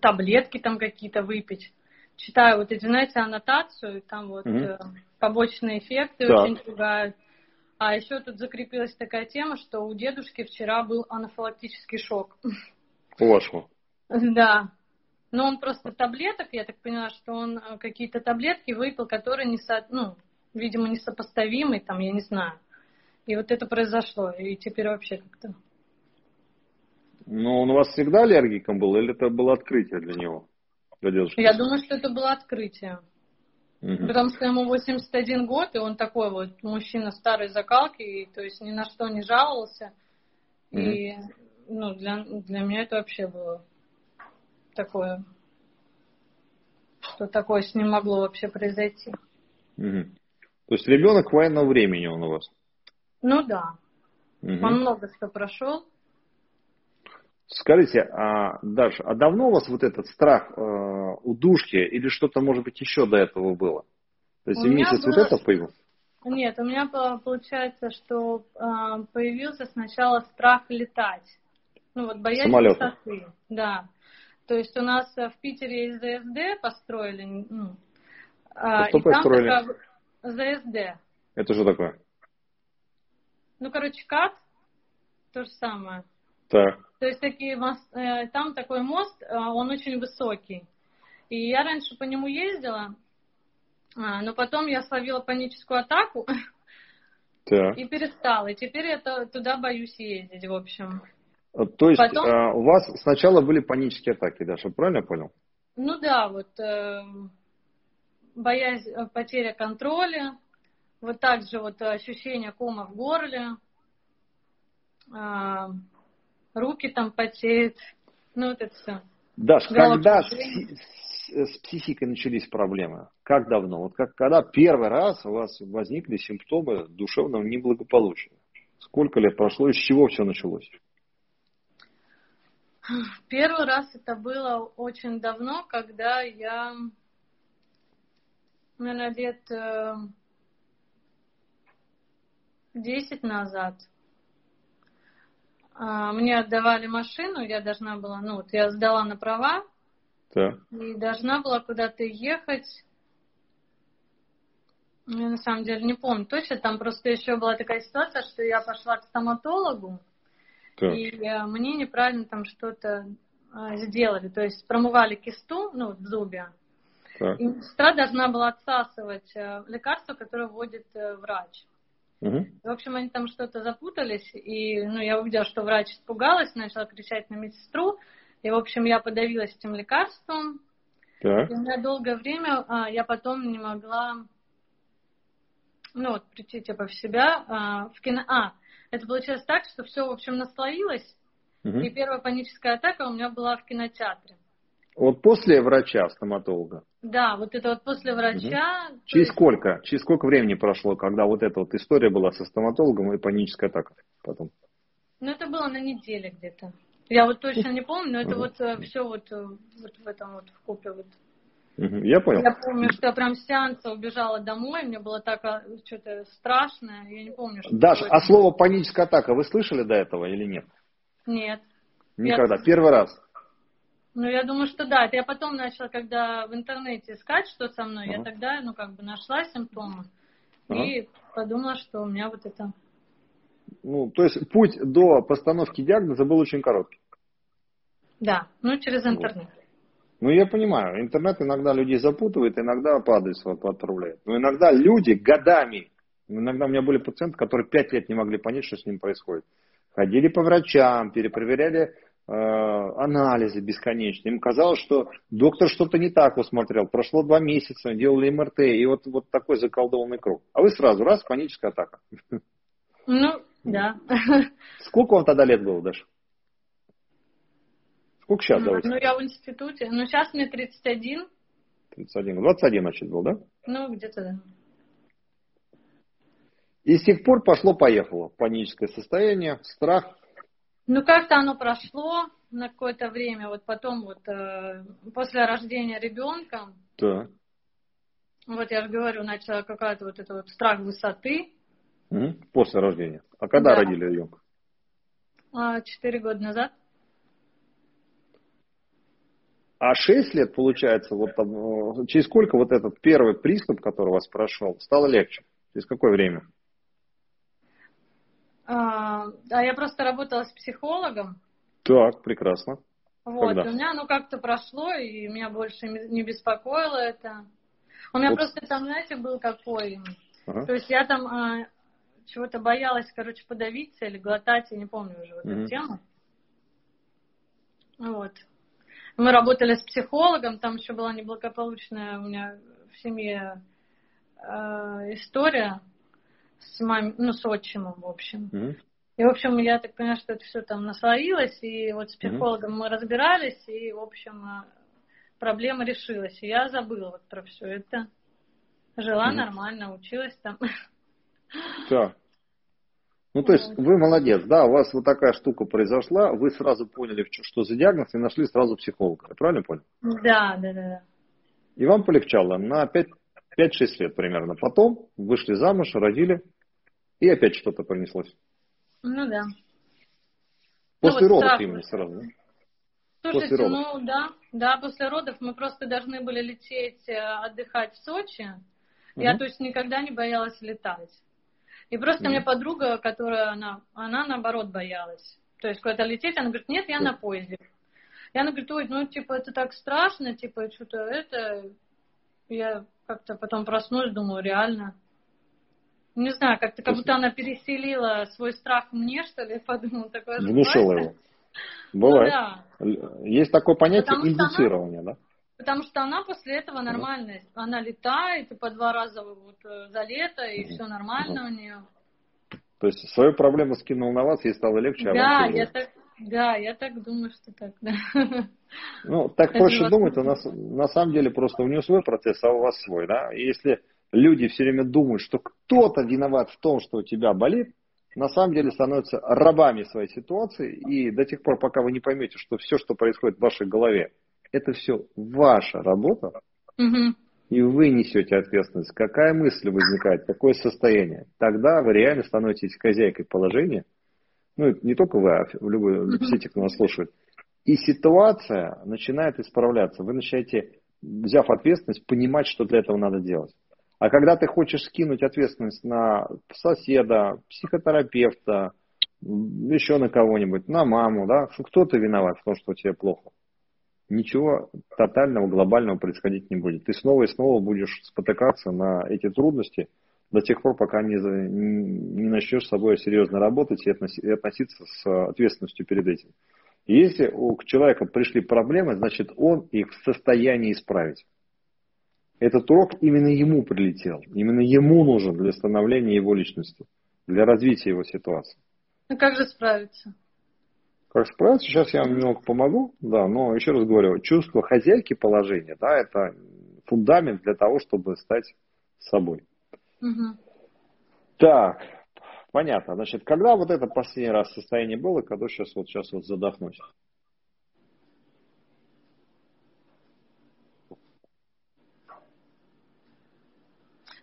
таблетки там какие-то выпить. Читаю вот эти, знаете, аннотацию, там вот э, побочные эффекты да. очень пугают. А еще тут закрепилась такая тема, что у дедушки вчера был анафилактический шок. У вашего? Да. Но он просто таблеток, я так поняла, что он э, какие-то таблетки выпил, которые не со, ну, видимо, несопоставимы, там, я не знаю. И вот это произошло, и теперь вообще как-то. Ну, он у вас всегда аллергиком был, или это было открытие для него? Для дедушки? Я думаю, что это было открытие. Угу. Потому что ему 81 год, и он такой вот мужчина старой закалки, и, то есть ни на что не жаловался. Угу. И ну, для, для меня это вообще было такое, что такое с ним могло вообще произойти. Угу. То есть ребенок военного времени он у вас? Ну да. Угу. Он много что прошел. Скажите, а дальше, а давно у вас вот этот страх э, удушки или что-то, может быть, еще до этого было? То есть у месяц было... вот это появился? Нет, у меня получается, что э, появился сначала страх летать. Ну вот боязнь Самолета. высоты. Да. То есть у нас э, в Питере ЗСД построили. Ну, а, что и построили? там такая ЗСД. Это что такое? Ну, короче, КАТ, то же самое. Так. То есть такие мост, э, там такой мост, э, он очень высокий. И я раньше по нему ездила, а, но потом я словила паническую атаку так. и перестала. И теперь я туда боюсь ездить, в общем. То есть Потом... а, у вас сначала были панические атаки, Даша, правильно я понял? Ну да, вот э, боязнь э, потеря контроля, вот также вот ощущение кома в горле, э, руки там потеют, ну вот это все. Даш, когда с, с психикой начались проблемы? Как давно? Вот как, когда первый раз у вас возникли симптомы душевного неблагополучия? Сколько лет прошло и с чего все началось? Первый раз это было очень давно, когда я, наверное, лет э, десять назад. А, мне отдавали машину, я должна была, ну вот я сдала на права, да. и должна была куда-то ехать. Я на самом деле не помню точно, там просто еще была такая ситуация, что я пошла к стоматологу, так. И э, мне неправильно там что-то э, сделали. То есть промывали кисту, ну, в зубе. Так. И сестра должна была отсасывать э, лекарство, которое вводит врач. Угу. В общем, они там что-то запутались, и ну, я увидела, что врач испугалась, начала кричать на медсестру, и, в общем, я подавилась этим лекарством. Так. И у меня долгое время а, я потом не могла, ну, вот, прийти, типа, в себя а, в кино... А, это получилось так, что все, в общем, наслоилось. Угу. И первая паническая атака у меня была в кинотеатре. Вот после врача, стоматолога? Да, вот это вот после врача. Угу. Через есть... сколько? Через сколько времени прошло, когда вот эта вот история была со стоматологом и паническая атака потом? Ну, это было на неделе где-то. Я вот точно не помню, но это вот э, все вот, э, вот в этом вот в купе вот. Я понял. Я помню, что я прям с сеанса убежала домой, мне было так а, что-то страшное, я не помню, что Даш, а слово паническая атака вы слышали до этого или нет? Нет. Никогда. Я... Первый раз. Ну, я думаю, что да. Это я потом начала, когда в интернете искать, что со мной, ага. я тогда, ну, как бы нашла симптомы ага. и подумала, что у меня вот это... Ну, то есть путь до постановки диагноза был очень короткий. Да, ну, через интернет. Вот. Ну, я понимаю, интернет иногда людей запутывает, иногда адресу отправляет. Но иногда люди годами, иногда у меня были пациенты, которые пять лет не могли понять, что с ним происходит. Ходили по врачам, перепроверяли Э, анализы бесконечные. Им казалось, что доктор что-то не так усмотрел. Прошло два месяца, делали МРТ, и вот, вот такой заколдованный круг. А вы сразу, раз, паническая атака. Ну, да. Сколько вам тогда лет было, Даша? Сколько сейчас, давайте? Ну, я в институте. Ну, сейчас мне 31. 31. 21, значит, был, да? Ну, где-то да. И с тех пор пошло-поехало. Паническое состояние, страх, ну, как-то оно прошло на какое-то время, вот потом вот э, после рождения ребенка. Да. Вот я же говорю, начала какая-то вот это вот страх высоты. Угу. После рождения. А когда да. родили ребенка? А, четыре года назад. А шесть лет, получается, вот там, э, через сколько вот этот первый приступ, который у вас прошел, стало легче? Через какое время? А, а я просто работала с психологом. Так, прекрасно. Вот, Когда? у меня оно как-то прошло, и меня больше не беспокоило это. У меня вот. просто там, знаете, был какой. Ага. То есть я там а, чего-то боялась, короче, подавиться или глотать, я не помню уже вот угу. эту тему. Вот. Мы работали с психологом, там еще была неблагополучная у меня в семье э, история с мамой, ну, с отчимом, в общем. Mm-hmm. И, в общем, я так понимаю, что это все там наслоилось, и вот с психологом mm-hmm. мы разбирались, и, в общем, э, проблема решилась. И я забыла вот про все это. Жила mm-hmm. нормально, училась там. Так. Ну, то есть вот. вы молодец, да, у вас вот такая штука произошла, вы сразу поняли, что за диагноз, и нашли сразу психолога. Я правильно понял? Да, да, да. И вам полегчало на 5 5-6 лет примерно. Потом вышли замуж, родили, и опять что-то пронеслось. Ну да. После ну, родов вот именно сразу, да? Слушайте, после родов. ну да, да, после родов мы просто должны были лететь э, отдыхать в Сочи. Угу. Я, то есть, никогда не боялась летать. И просто угу. мне подруга, которая, она, она наоборот боялась. То есть, куда-то лететь, она говорит, нет, я на поезде. И она говорит, ой, ну, типа, это так страшно, типа, что-то это... Я как-то потом проснулась, думаю, реально. Не знаю, как-то как будто она переселила свой страх мне, что ли, подумала такое. Внушила его. Бывает. Ну, да. Есть такое понятие Потому индуцирования, да? Потому что она после этого нормальная. Она летает и по два раза вот э, за лето, и все нормально у нее. То есть свою проблему скинул на вас, ей стало легче, а Да, я так, да, я так думаю, что так, да. Ну, так проще думать, у нас на самом деле просто у нее свой процесс, а у вас свой, да. И если люди все время думают, что кто-то виноват в том, что у тебя болит, на самом деле становятся рабами своей ситуации, и до тех пор, пока вы не поймете, что все, что происходит в вашей голове, это все ваша работа, угу. и вы несете ответственность, какая мысль возникает, какое состояние, тогда вы реально становитесь хозяйкой положения, ну, не только вы, а любой, все те, кто нас слушает, и ситуация начинает исправляться. Вы начинаете, взяв ответственность, понимать, что для этого надо делать. А когда ты хочешь скинуть ответственность на соседа, психотерапевта, еще на кого-нибудь, на маму, да, что кто-то виноват в том, что тебе плохо. Ничего тотального, глобального происходить не будет. Ты снова и снова будешь спотыкаться на эти трудности до тех пор, пока не, не начнешь с собой серьезно работать и относиться с ответственностью перед этим. Если у человека пришли проблемы, значит он их в состоянии исправить. Этот урок именно ему прилетел. Именно ему нужен для становления его личности, для развития его ситуации. Ну как же справиться? Как справиться? Сейчас я вам немного помогу, да, но еще раз говорю, чувство хозяйки положения, да, это фундамент для того, чтобы стать собой. Угу. Так, понятно. Значит, когда вот это последний раз состояние было, когда сейчас вот сейчас вот задохнусь?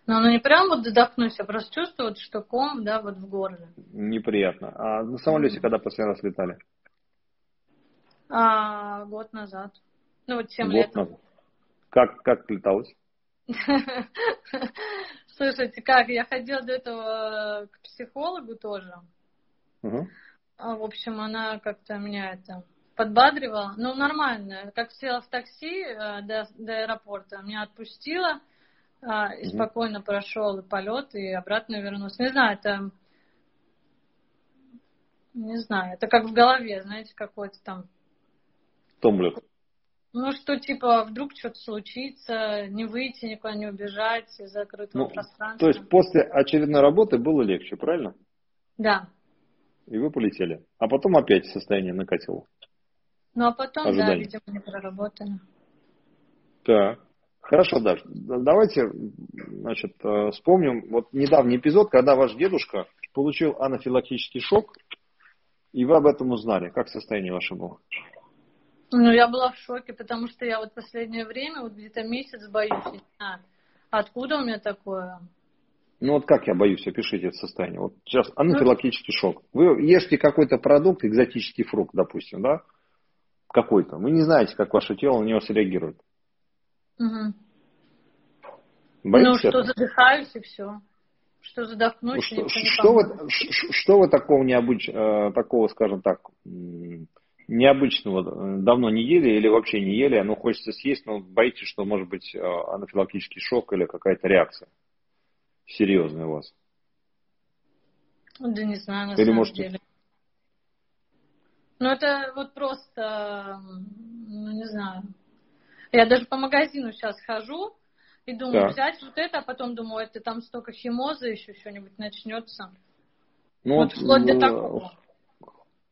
Но оно не прям вот задохнусь, а просто чувствую, что ком, да, вот в горле. Неприятно. А на самолете mm-hmm. когда последний раз летали? А, год назад. Ну, вот 7 год лет. Назад. Как, как леталось? Слушайте, как, я ходила до этого к психологу тоже. Угу. В общем, она как-то меня это подбадривала. Ну, нормально. Как села в такси э, до, до аэропорта, меня отпустила а, и спокойно прошел полет и обратно вернулся. Не знаю, это не знаю, это как в голове, знаете, какой-то там. Томлет. Ну, что типа вдруг что-то случится, не выйти, никуда не убежать из закрытого ну, пространства. То есть после очередной работы было легче, правильно? Да. И вы полетели. А потом опять состояние накатило. Ну, а потом, Ожидание. да, видимо, не проработали. Так. Хорошо, Даш, давайте значит, э, вспомним вот недавний эпизод, когда ваш дедушка получил анафилактический шок, и вы об этом узнали. Как состояние ваше было? Ну, я была в шоке, потому что я вот последнее время, вот где-то месяц боюсь. Знаю, откуда у меня такое? Ну вот как я боюсь, опишите это состояние. Вот сейчас анафилактический ну, шок. Вы ешьте какой-то продукт, экзотический фрукт, допустим, да? Какой-то. Вы не знаете, как ваше тело на него среагирует. Угу. ну, что этого? задыхаюсь и все. Что задохнусь, ну, что, что, вы, что вы такого необыч, э, такого, скажем так, необычного давно не ели или вообще не ели, но хочется съесть, но боитесь, что может быть э, анафилактический шок или какая-то реакция серьезная у вас? Да не знаю, на или самом может... деле. Ну, это вот просто, ну, не знаю, я даже по магазину сейчас хожу и думаю, да. взять вот это, а потом думаю, это там столько химоза еще что-нибудь начнется. Ну, вот вплоть до такого.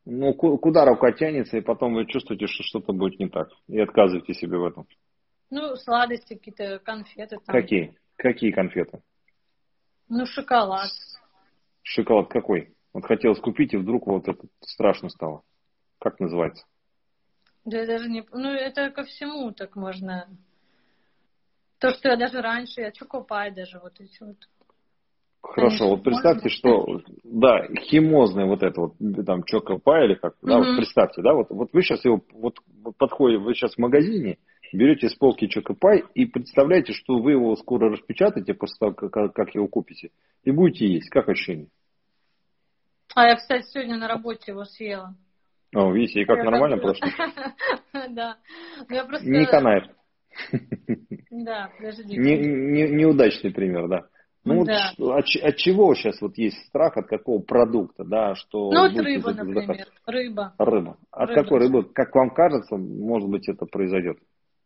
Ну, куда рука тянется, и потом вы чувствуете, что что-то будет не так. И отказываете себе в этом. Ну, сладости какие-то, конфеты. Там. Какие? Какие конфеты? Ну, шоколад. Шоколад какой? Вот хотелось купить, и вдруг вот это страшно стало. Как называется? Да я даже не... Ну, это ко всему так можно. То, что я даже раньше, я чокопай даже вот эти вот. Хорошо, вот представьте, что, да, химозное вот это вот, там, чокопай или как, да, вот представьте, да, вот, вот вы сейчас его, вот, подходите, вы сейчас в магазине, берете с полки чокопай и представляете, что вы его скоро распечатаете после того, как, как его купите, и будете есть. Как ощущение? А я, кстати, сегодня на работе его съела. О, видите, и как нормально прошло? Да. Не канает. Да, подожди. Неудачный пример, да. Ну да. вот от, от чего сейчас вот есть страх, от какого продукта, да, что... Ну, от рыба, например, рыба. Рыба. От рыба. какой рыбы, как вам кажется, может быть, это произойдет?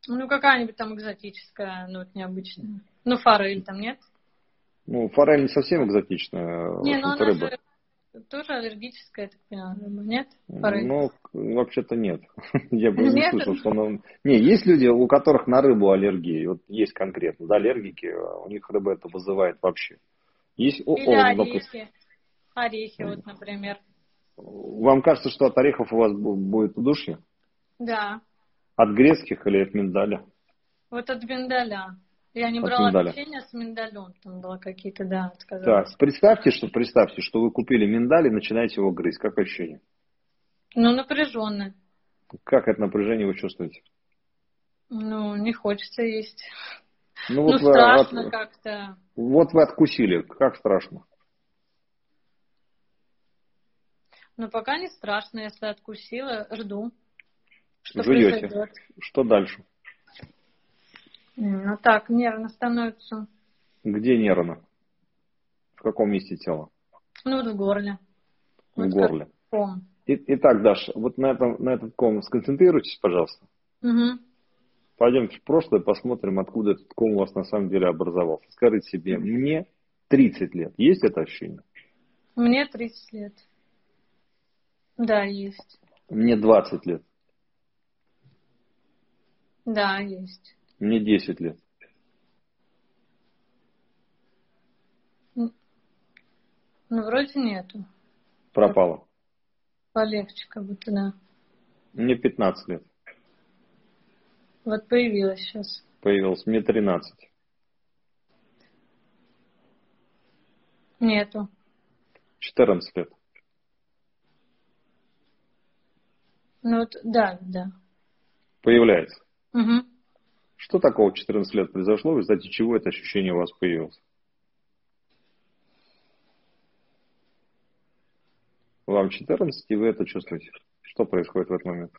Ну, какая-нибудь там экзотическая, ну, вот необычная. Ну, форель там нет? Ну, форель не совсем экзотичная. Не, ну она рыба. же тоже аллергическая, так понимаю, нет? Поры? Ну, вообще-то нет. Я бы не слышал, что она... Не, есть люди, у которых на рыбу аллергии. Вот есть конкретно, да, аллергики, у них рыба это вызывает вообще. Есть Или о, орехи. Орехи, вот, например. Вам кажется, что от орехов у вас будет удушье? Да. От грецких или от миндаля? Вот от миндаля. Я не брала миндаля. печенье с миндалем, там было какие-то, да, отказалась. Так, представьте, что представьте, что вы купили миндаль и начинаете его грызть. Как ощущение? Ну, напряженно. Как это напряжение вы чувствуете? Ну, не хочется есть. Ну, вот ну вы, страшно от... как-то. Вот вы откусили. Как страшно? Ну, пока не страшно, если откусила, жду. Что Жуете. Произойдет. Что дальше? Ну так, нервно становится. Где нервно? В каком месте тела? Ну, вот в горле. В вот горле. Ком. И, итак, Даша, вот на этом, на этот ком сконцентрируйтесь, пожалуйста. Угу. Пойдемте в прошлое, посмотрим, откуда этот ком у вас на самом деле образовался. Скажите себе, мне 30 лет. Есть это ощущение? Мне 30 лет. Да, есть. Мне 20 лет. Да, есть. Мне 10 лет. Ну, ну, вроде нету. Пропало. Полегче, как будто, да. Мне 15 лет. Вот появилась сейчас. Появилась. Мне 13. Нету. 14 лет. Ну вот, да, да. Появляется. Угу. Что такого в 14 лет произошло, в результате чего это ощущение у вас появилось? Вам 14, и вы это чувствуете. Что происходит в этот момент?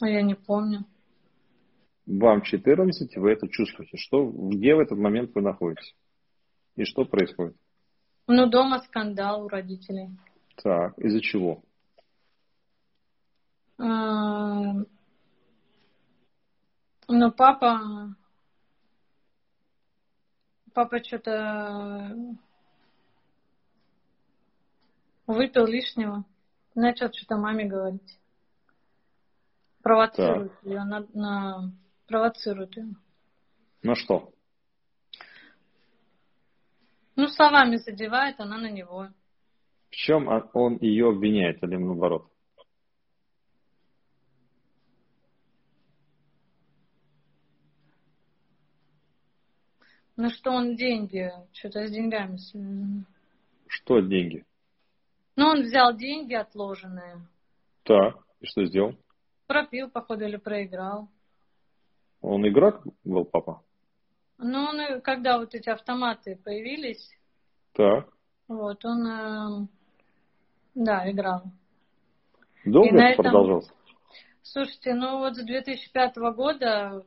А я не помню. Вам 14, вы это чувствуете. Что, где в этот момент вы находитесь? И что происходит? Ну, дома скандал у родителей. Так, из-за чего? А, ну, папа... Папа что-то выпил лишнего. Начал что-то маме говорить. Провоцирует так. ее. На, на, провоцирует ее. На что? Ну, словами задевает, она на него. В чем он ее обвиняет или наоборот? Ну что он деньги, что-то с деньгами. Что деньги? Ну он взял деньги отложенные. Так, и что сделал? Пропил, походу, или проиграл. Он игрок был, папа? Ну, он, когда вот эти автоматы появились, так. вот, он, э, да, играл. Долго это этом... продолжалось? Слушайте, ну вот с 2005 года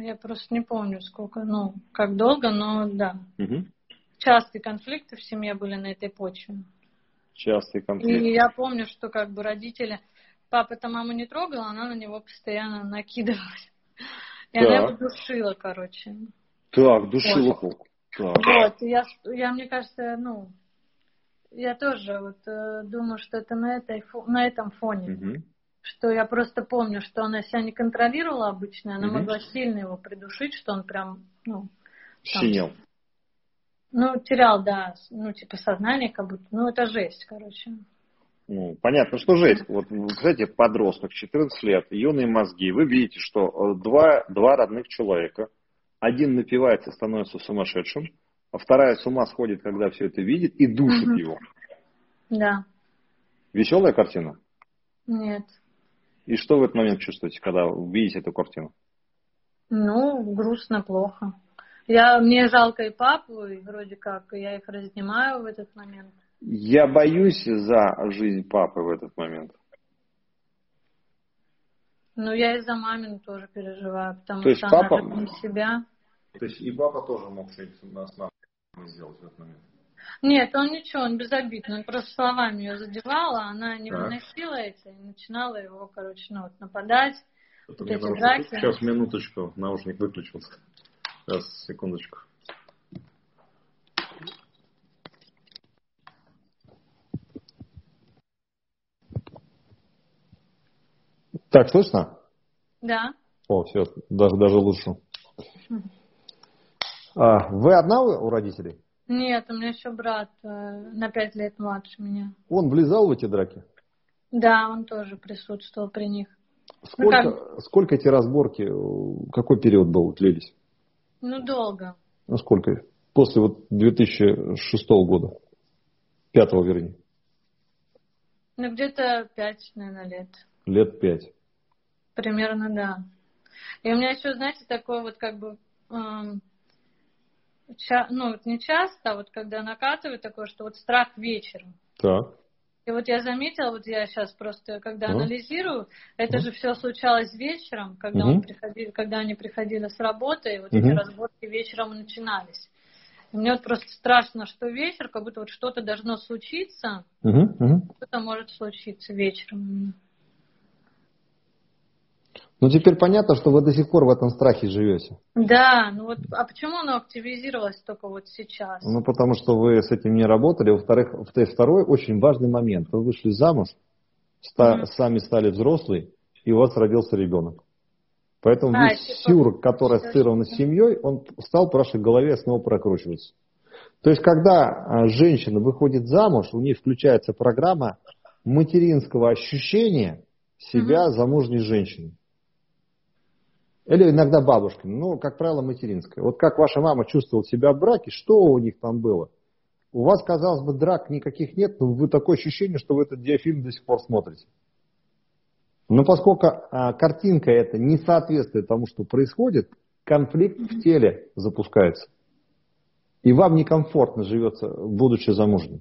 я просто не помню, сколько, ну, как долго, но да. Угу. Частые конфликты в семье были на этой почве. Частые конфликты. И я помню, что как бы родители, папа-то маму не трогала, она на него постоянно накидывалась. И так. она его душила, короче. Так, душила вот. Так. Вот, я, я, мне кажется, ну, я тоже вот э, думаю, что это на, этой, на этом фоне. Угу что я просто помню, что она себя не контролировала обычно, она угу. могла сильно его придушить, что он прям, ну... Там, Синел. Ну, терял, да, ну, типа сознание как будто, ну, это жесть, короче. Ну, понятно, что жесть. Вот, кстати, подросток, 14 лет, юные мозги. Вы видите, что э, два, два родных человека, один напивается, становится сумасшедшим, а вторая с ума сходит, когда все это видит, и душит угу. его. Да. Веселая картина? Нет. И что в этот момент чувствуете, когда видите эту картину? Ну, грустно, плохо. Я, мне жалко и папу, и вроде как я их разнимаю в этот момент. Я боюсь за жизнь папы в этот момент. Ну, я и за мамину тоже переживаю, потому То что папа... она себя. То есть и папа тоже мог что-нибудь нас сделать в этот момент? Нет, он ничего, он безобидный. Он просто словами ее задевал, а она не так. выносила это и начинала его, короче, ну вот нападать. Вот эти драки. Сейчас, минуточку, наушник выключился. Сейчас, секундочку. Так, слышно? Да. О, все, даже, даже лучше. А, вы одна у родителей? Нет, у меня еще брат э, на пять лет младше меня. Он влезал в эти драки? Да, он тоже присутствовал при них. Сколько, ну, как... сколько эти разборки, какой период был, длились? Ну, долго. Ну, сколько? После вот 2006 года. Пятого, вернее. Ну, где-то пять, наверное, лет. Лет пять. Примерно, да. И у меня еще, знаете, такой вот как бы эм, ну, вот не часто, а вот когда накатывает такое, что вот страх вечером. Так. И вот я заметила, вот я сейчас просто, когда ну. анализирую, это ну. же все случалось вечером, когда, угу. он приходил, когда они приходили с работы, и вот угу. эти разборки вечером начинались. И мне вот просто страшно, что вечер, как будто вот что-то должно случиться, угу. Что-то может случиться вечером. Ну, теперь понятно, что вы до сих пор в этом страхе живете. Да, ну вот, а почему оно активизировалось только вот сейчас? Ну, потому что вы с этим не работали. Во-вторых, второй очень важный момент. Вы вышли замуж, ста, mm-hmm. сами стали взрослые, и у вас родился ребенок. Поэтому а, весь типа, сюр, который ассоциирован с семьей, он стал в вашей голове снова прокручиваться. То есть, когда а, женщина выходит замуж, у нее включается программа материнского ощущения себя угу. замужней женщиной. Или иногда бабушками, ну, как правило, материнская. Вот как ваша мама чувствовала себя в браке, что у них там было? У вас, казалось бы, драк никаких нет, но вы такое ощущение, что вы этот диафильм до сих пор смотрите. Но поскольку а, картинка эта не соответствует тому, что происходит, конфликт в теле запускается. И вам некомфортно живется, будучи замужним.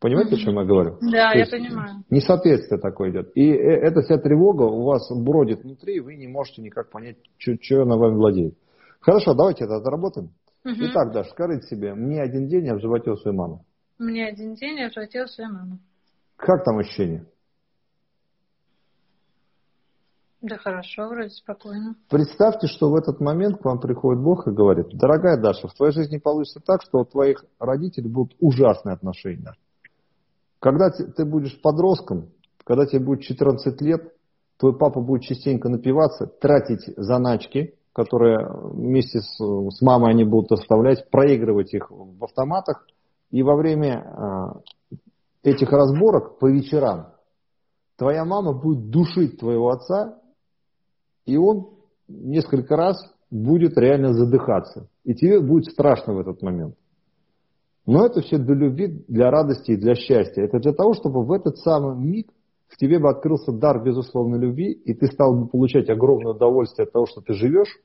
Понимаете, о чем я говорю? Да, То я понимаю. Несоответствие такое идет. И э, эта вся тревога у вас бродит внутри, и вы не можете никак понять, что она вами владеет. Хорошо, давайте это отработаем. Угу. Итак, Даша, скажите себе, мне один день, я в животе у своей мамы. Мне один день, я в животе у своей мамы. Как там ощущение? Да хорошо, вроде спокойно. Представьте, что в этот момент к вам приходит Бог и говорит, дорогая Даша, в твоей жизни получится так, что у твоих родителей будут ужасные отношения. Когда ты будешь подростком, когда тебе будет 14 лет, твой папа будет частенько напиваться, тратить заначки, которые вместе с, с мамой они будут оставлять, проигрывать их в автоматах. И во время э, этих разборок по вечерам твоя мама будет душить твоего отца и он несколько раз будет реально задыхаться. И тебе будет страшно в этот момент. Но это все для любви, для радости и для счастья. Это для того, чтобы в этот самый миг в тебе бы открылся дар безусловной любви, и ты стал бы получать огромное удовольствие от того, что ты живешь.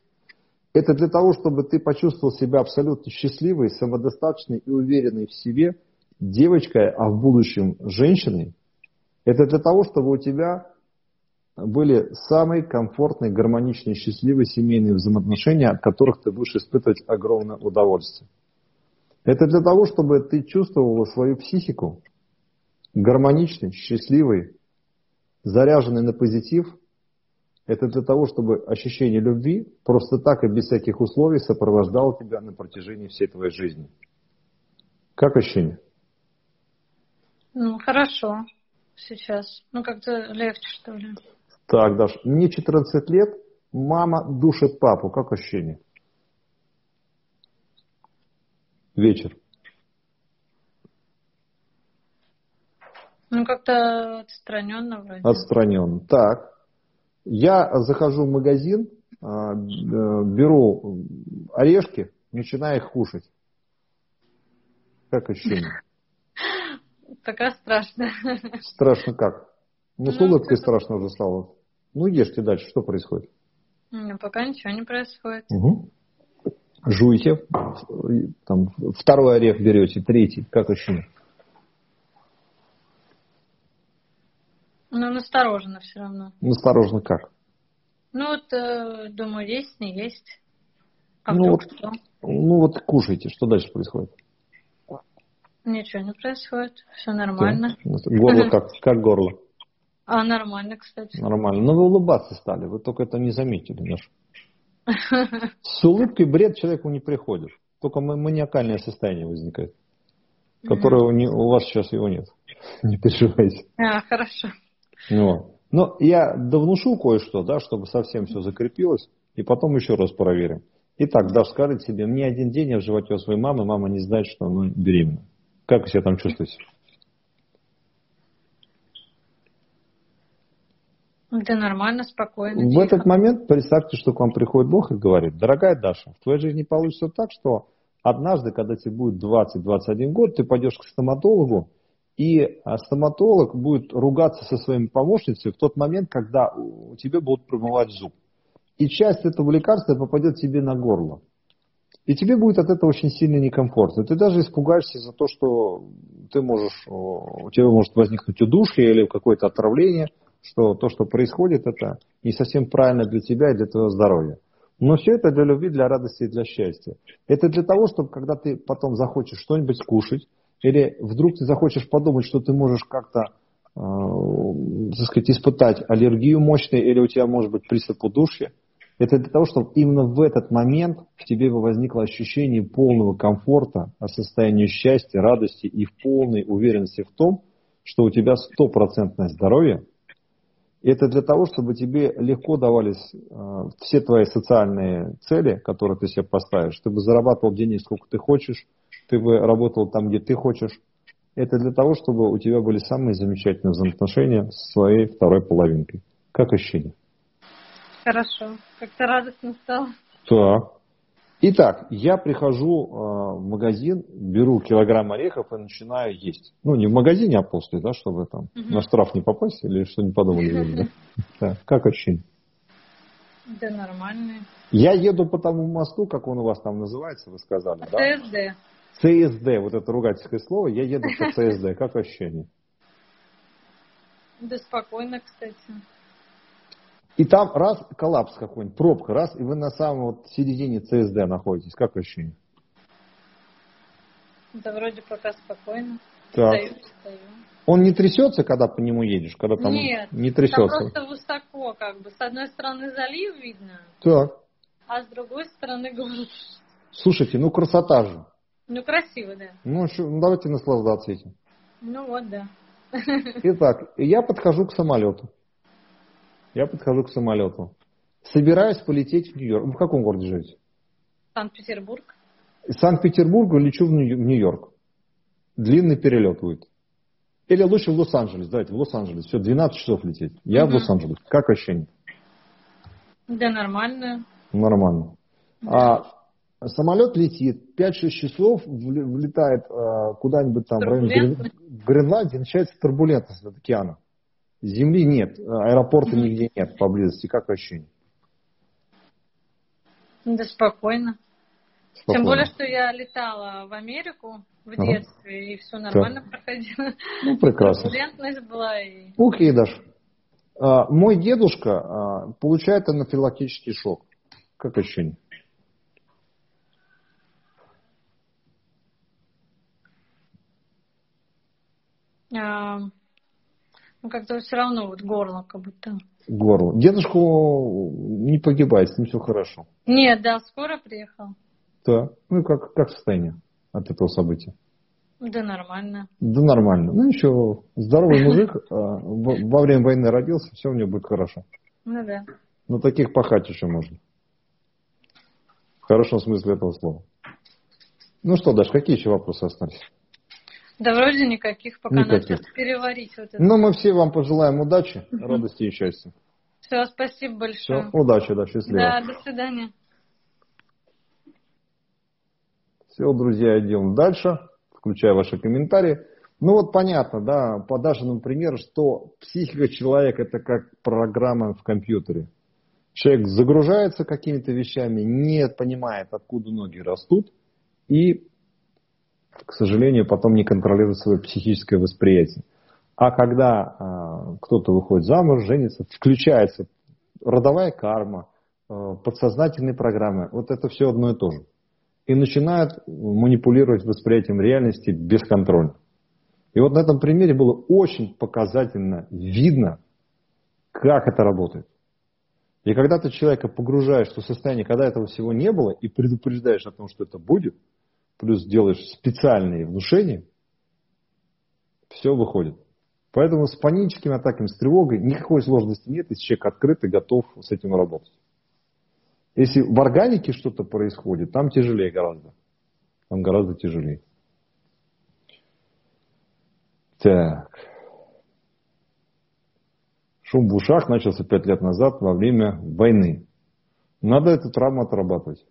Это для того, чтобы ты почувствовал себя абсолютно счастливой, самодостаточной и уверенной в себе девочкой, а в будущем женщиной. Это для того, чтобы у тебя были самые комфортные, гармоничные, счастливые семейные взаимоотношения, от которых ты будешь испытывать огромное удовольствие. Это для того, чтобы ты чувствовала свою психику гармоничной, счастливой, заряженной на позитив. Это для того, чтобы ощущение любви просто так и без всяких условий сопровождало тебя на протяжении всей твоей жизни. Как ощущение? Ну, хорошо сейчас. Ну, как-то легче, что ли. Так, Даш, мне 14 лет, мама душит папу. Как ощущение? Вечер. Ну, как-то отстраненно вроде. Отстраненно. Так. Я захожу в магазин, а, э, беру орешки, начинаю их кушать. Как ощущение? Пока страшно. Страшно как? Ну, с улыбкой страшно уже стало. Ну, ешьте дальше, что происходит? Ну, пока ничего не происходит. Угу. Жуйте, там, второй орех берете, третий, как ощущение? Ну, настороженно все равно. Настороженно как? Ну, вот, э, думаю, есть, не есть. А ну, вот, что? ну, вот кушайте, что дальше происходит? Ничего не происходит, все нормально. Горло как, как горло? А, нормально, кстати. Нормально. Но вы улыбаться стали, вы только это не заметили, Наш. С улыбкой бред человеку не приходит. Только маниакальное состояние возникает, которое mm-hmm. у, вас сейчас его нет. Не переживайте. А, хорошо. Ну, но я довнушу кое-что, да, чтобы совсем все закрепилось, и потом еще раз проверим. Итак, Даш, скажите себе, мне один день я в животе у своей мамы, мама не знает, что она беременна. Как вы себя там чувствуете? Да нормально, спокойно. В тихо. этот момент представьте, что к вам приходит Бог и говорит, дорогая Даша, в твоей жизни получится так, что однажды, когда тебе будет 20-21 год, ты пойдешь к стоматологу, и а, стоматолог будет ругаться со своими помощницей в тот момент, когда у тебя будут промывать зуб. И часть этого лекарства попадет тебе на горло. И тебе будет от этого очень сильно некомфортно. Ты даже испугаешься за то, что ты можешь, у тебя может возникнуть удушье или какое-то отравление – что то, что происходит, это не совсем правильно для тебя и для твоего здоровья. Но все это для любви, для радости и для счастья. Это для того, чтобы когда ты потом захочешь что-нибудь скушать, или вдруг ты захочешь подумать, что ты можешь как-то, э, так сказать, испытать аллергию мощную, или у тебя может быть приступ удушья, это для того, чтобы именно в этот момент в тебе возникло ощущение полного комфорта, состояния счастья, радости и в полной уверенности в том, что у тебя стопроцентное здоровье, Это для того, чтобы тебе легко давались э, все твои социальные цели, которые ты себе поставишь. Ты бы зарабатывал денег сколько ты хочешь, ты бы работал там, где ты хочешь. Это для того, чтобы у тебя были самые замечательные взаимоотношения с своей второй половинкой. Как ощущение? Хорошо. Как-то радостно стало. Так. Итак, я прихожу э, в магазин, беру килограмм орехов и начинаю есть. Ну, не в магазине, а после, да, чтобы там угу. на штраф не попасть или что не подумали. Как ощущение? Да нормальные. Я еду по тому мосту, как он у вас там называется, вы сказали, да? ЦСД. ЦСД, вот это ругательское слово, я еду по ЦСД. Как ощущение? Да спокойно, кстати. И там раз коллапс какой-нибудь, пробка, раз, и вы на самом вот середине ЦСД находитесь. Как ощущение? Да вроде пока спокойно. Так. Стою, стою. Он не трясется, когда по нему едешь? Когда там Нет, не трясется? там просто высоко, как бы. С одной стороны залив видно, так. а с другой стороны город. Слушайте, ну красота же. Ну красиво, да. Ну, что, ну давайте наслаждаться этим. Ну вот, да. Итак, я подхожу к самолету. Я подхожу к самолету. Собираюсь полететь в Нью-Йорк. Вы в каком городе живете? Санкт-Петербург. Из Санкт-Петербурга лечу в Нью-Йорк. Длинный перелет будет. Или лучше в Лос-Анджелес. Давайте в Лос-Анджелес. Все, 12 часов лететь. Я угу. в Лос-Анджелес. Как ощущение? Да, нормально. Нормально. Да. А самолет летит, 5-6 часов влетает а, куда-нибудь там в районе Гренландии, начинается турбулентность от океана. Земли нет, аэропорта нигде нет поблизости. Как ощущение? Да спокойно. спокойно. Тем более, что я летала в Америку в детстве, ага. и все нормально так. проходило. Ну, прекрасно. Турбулентность была. И... Ух, Даш. А, мой дедушка а, получает анафилактический шок. Как ощущение? А, ну, как-то все равно вот горло как будто. Горло. Дедушку не погибает, с ним все хорошо. Нет, да, скоро приехал. Да. Ну и как, как состояние от этого события? Да нормально. Да нормально. Ну еще здоровый мужик а, во время войны родился, все у него будет хорошо. Ну да. Но таких пахать еще можно. В хорошем смысле этого слова. Ну что, Даш, какие еще вопросы остались? Да вроде никаких, пока никаких. надо переварить вот это. Ну, мы все вам пожелаем удачи, радости и счастья. Все, спасибо большое. Все, удачи, да, счастливо. Да, до свидания. Все, друзья, идем дальше, включая ваши комментарии. Ну вот понятно, да, по Дашиному примеру, что психика человека это как программа в компьютере. Человек загружается какими-то вещами, не понимает, откуда ноги растут, и к сожалению, потом не контролирует свое психическое восприятие. А когда а, кто-то выходит замуж, женится, включается родовая карма, а, подсознательные программы, вот это все одно и то же. И начинают манипулировать восприятием реальности бесконтрольно. И вот на этом примере было очень показательно видно, как это работает. И когда ты человека погружаешь в то состояние, когда этого всего не было, и предупреждаешь о том, что это будет – плюс делаешь специальные внушения, все выходит. Поэтому с паническими атаками, с тревогой никакой сложности нет, если человек открыт и готов с этим работать. Если в органике что-то происходит, там тяжелее гораздо. Там гораздо тяжелее. Так. Шум в ушах начался пять лет назад во время войны. Надо эту травму отрабатывать.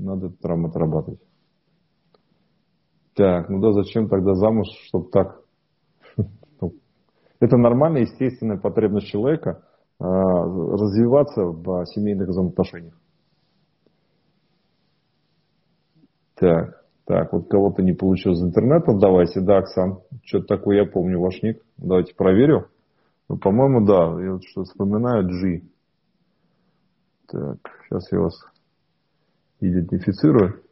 Надо там отрабатывать. Так, ну да, зачем тогда замуж, чтобы так? Ну, это нормальная, естественная потребность человека а, развиваться в семейных взаимоотношениях. Так, так, вот кого-то не получил из интернета, давайте, да, Оксан, что-то такое я помню, ваш ник, давайте проверю. Ну, по-моему, да, я вот что вспоминаю, G. Так, сейчас я вас идентифицирую.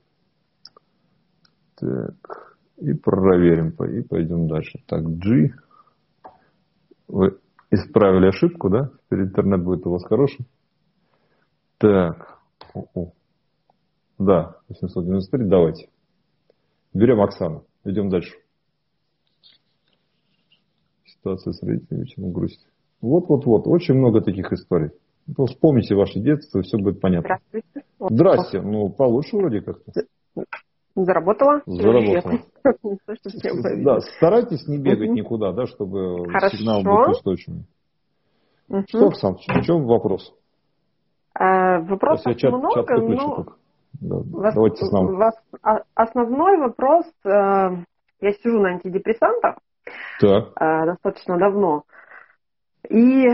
Так, и проверим, и пойдем дальше. Так, G. Вы исправили ошибку, да? Теперь интернет будет у вас хороший. Так, О -о. да, 893, давайте. Берем Оксану, идем дальше. Ситуация с родителями, чему грусть. Вот-вот-вот, очень много таких историй. Ну, вспомните ваше детство, все будет понятно. Здравствуйте. Здрасте. Ну, получше вроде как-то. Заработала? Заработала. Да, старайтесь не бегать никуда, да, чтобы сигнал был устойчивый. Что, Оксан, в чем вопрос? А, вопросов чат, много, чат но да, вас, давайте с нами. Вас, а, основной вопрос, э, я сижу на антидепрессантах так. Э, достаточно давно, и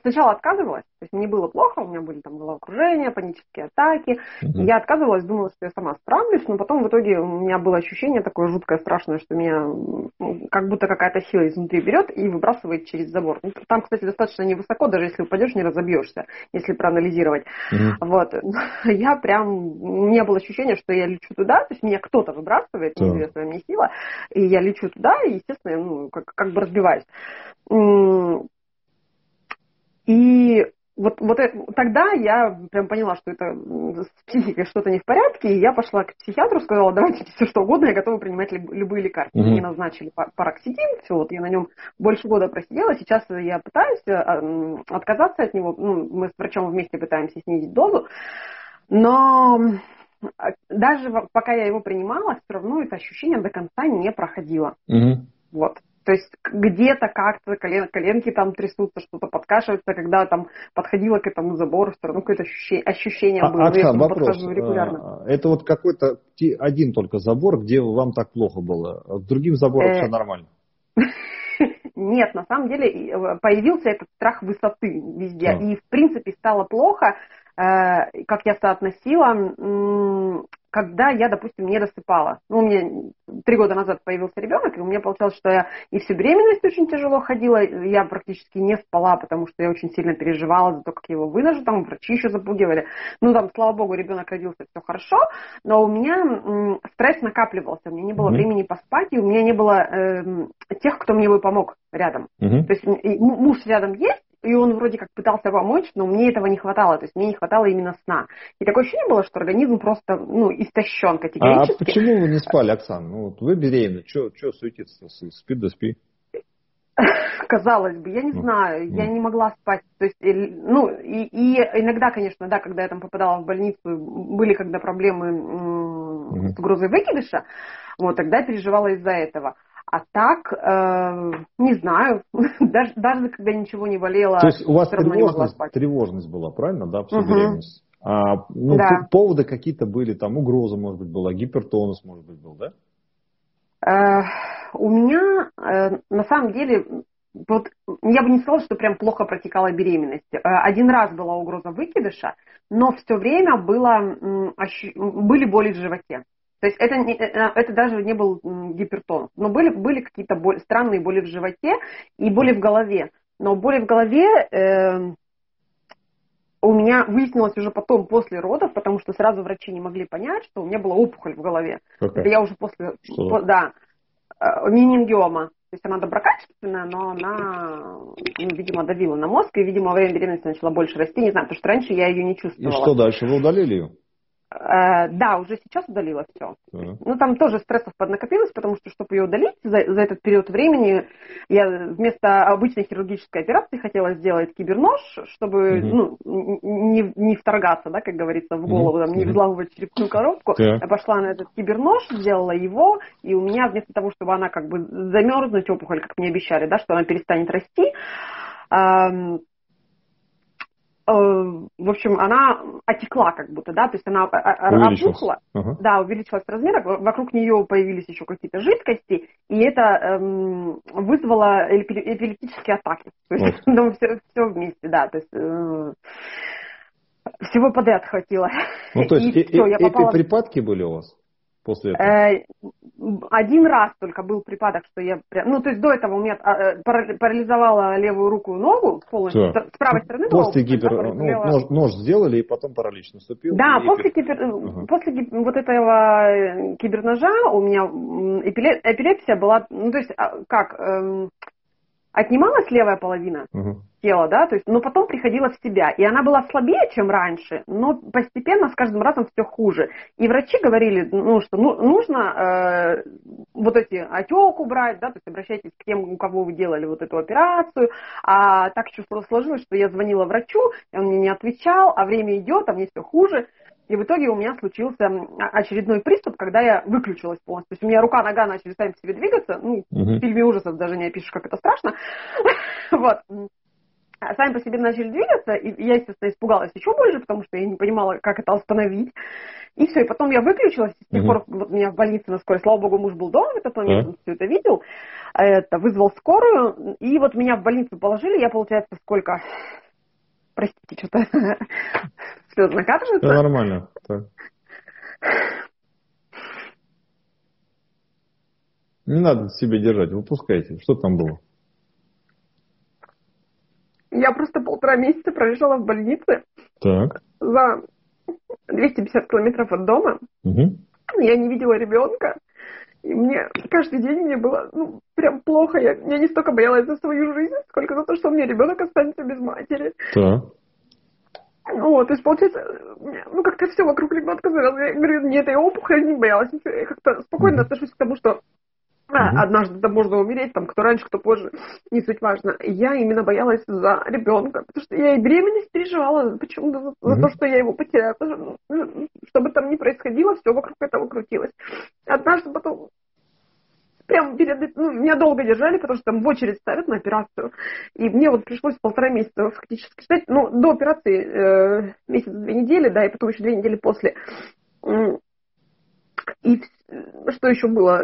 сначала отказывалась, то есть мне было плохо, у меня были там головокружения, панические атаки. Mm-hmm. Я отказывалась, думала, что я сама справлюсь, но потом в итоге у меня было ощущение такое жуткое, страшное, что меня ну, как будто какая-то сила изнутри берет и выбрасывает через забор. Ну, там, кстати, достаточно невысоко, даже если упадешь, не разобьешься, если проанализировать. Mm-hmm. Вот. Я прям, у меня было ощущение, что я лечу туда, то есть меня кто-то выбрасывает, mm-hmm. неизвестная мне сила, и я лечу туда, и, естественно, ну, как, как бы разбиваюсь. И вот, вот это, тогда я прям поняла, что это с психикой что-то не в порядке, и я пошла к психиатру, сказала, давайте все что угодно, я готова принимать люб, любые лекарства. Mm-hmm. Мне назначили пароксидин, все, вот я на нем больше года просидела, сейчас я пытаюсь э, отказаться от него, ну, мы с врачом вместе пытаемся снизить дозу, но даже пока я его принимала, все равно это ощущение до конца не проходило. Mm-hmm. Вот. То есть где-то как-то колен, коленки там трясутся, что-то подкашивается, когда там подходила к этому забору, все равно какое-то ощущение, ощущение а, было. Оксан, вопрос. Регулярно. А, это вот какой-то один только забор, где вам так плохо было, а к другим заборам все э, нормально? Нет, на самом деле э, появился этот страх высоты везде. И в принципе стало плохо, э, как я соотносила когда я, допустим, не досыпала. Ну, у меня три года назад появился ребенок, и у меня получалось, что я и всю беременность очень тяжело ходила, я практически не спала, потому что я очень сильно переживала за то, как его выложат, там врачи еще запугивали. Ну, там, слава богу, ребенок родился, все хорошо, но у меня стресс накапливался, у меня не было mm-hmm. времени поспать, и у меня не было э, тех, кто мне бы помог рядом. Mm-hmm. То есть муж рядом есть, и он вроде как пытался помочь, но мне этого не хватало, то есть мне не хватало именно сна. И такое ощущение было, что организм просто, ну, истощен категорически. А почему вы не спали, Оксана? Ну, вот вы беременны, что суетиться, спи да спи. Казалось бы, я не ну, знаю, ну. я не могла спать. То есть, ну, и, и иногда, конечно, да, когда я там попадала в больницу, были когда проблемы с угрозой выкидыша, вот, тогда я переживала из-за этого. А так, э, не знаю, даже, даже когда ничего не болело, То есть у вас тревожность, тревожность была, правильно, да, всю угу. беременность? А, ну, да. поводы какие-то были, там угроза, может быть, была, гипертонус, может быть, был, да? Э, у меня, э, на самом деле, вот я бы не сказала, что прям плохо протекала беременность. Э, один раз была угроза выкидыша, но все время было, были боли в животе. То есть это, не, э, это даже не был гипертон. Но были, были какие-то боли, странные боли в животе и боли в голове. Но боли в голове э, у меня выяснилось уже потом, после родов, потому что сразу врачи не могли понять, что у меня была опухоль в голове. Okay. Это я уже после... По, да. Э, менингиома. То есть она доброкачественная, но она, ну, видимо, давила на мозг, и, видимо, во время беременности начала больше расти. Не знаю, потому что раньше я ее не чувствовала. И что дальше? Вы удалили ее? Э, да, уже сейчас удалила все. Uh-huh. Ну, там тоже стрессов поднакопилось, потому что, чтобы ее удалить за, за этот период времени, я вместо обычной хирургической операции хотела сделать кибернож, чтобы uh-huh. ну, не, не вторгаться, да, как говорится, в голову, uh-huh. там, не взламывать черепную коробку. Uh-huh. Я пошла на этот кибернож, сделала его, и у меня вместо того, чтобы она как бы замерзнуть, опухоль, как мне обещали, да, что она перестанет расти, Э, в общем, она отекла как будто, да, то есть она опухла, uh-huh. да, увеличилась размер, вокруг нее появились еще какие-то жидкости, и это эм, вызвало эпилептические атаки. То есть, ну, все, все вместе, да, то есть э, всего подряд хватило. Ну, то есть, и, и, все, я попала... эпиприпадки были у вас? После этого? Э, один раз только был припадок, что я... Ну, то есть до этого у меня э, парализовала левую руку и ногу полностью, Все. с правой стороны. После гипер... Да, ну, нож, нож сделали, и потом паралич наступил. Да, и... после, гипер... ага. после гип... вот этого киберножа у меня эпилепсия была... Ну, то есть а, как... Эм отнималась левая половина uh-huh. тела, да, то есть, но потом приходила в себя. И она была слабее, чем раньше, но постепенно с каждым разом все хуже. И врачи говорили, ну, что ну, нужно э, вот эти отек убрать, да, то есть обращайтесь к тем, у кого вы делали вот эту операцию. А так чувство сложилось, что я звонила врачу, и он мне не отвечал, а время идет, а мне все хуже. И в итоге у меня случился очередной приступ, когда я выключилась полностью. То есть у меня рука, нога начали сами себе двигаться. Ну, uh-huh. в фильме ужасов даже не опишешь, как это страшно. вот. А сами по себе начали двигаться, и я, естественно, испугалась еще больше, потому что я не понимала, как это остановить. И все, и потом я выключилась, с тех пор вот меня в больнице на скорой, слава богу, муж был дома в этот момент, он все это видел, это, вызвал скорую, и вот меня в больницу положили, я, получается, сколько, простите, что-то слезы накатываются. Да, нормально. Так. Не надо себе держать, выпускайте. Что там было? Я просто полтора месяца пролежала в больнице. Так. За 250 километров от дома. Угу. Я не видела ребенка. И мне каждый день мне было ну, прям плохо. Я, я не столько боялась за свою жизнь, сколько за то, что у меня ребенок останется без матери. Так. Вот, то есть, получается, ну, как-то все вокруг ребенка завязано. Я говорю, нет, я опухоль не боялась. Я как-то спокойно mm-hmm. отношусь к тому, что а, однажды да, можно умереть, там, кто раньше, кто позже, не суть важно. Я именно боялась за ребенка, потому что я и беременность переживала, почему-то за, за то, что я его потеряла. Ну, что бы там ни происходило, все вокруг этого крутилось. Однажды потом прям перед, ну, меня долго держали, потому что там в очередь ставят на операцию. И мне вот пришлось полтора месяца фактически ждать. Ну, до операции э, месяц, две недели, да, и потом еще две недели после. И что еще было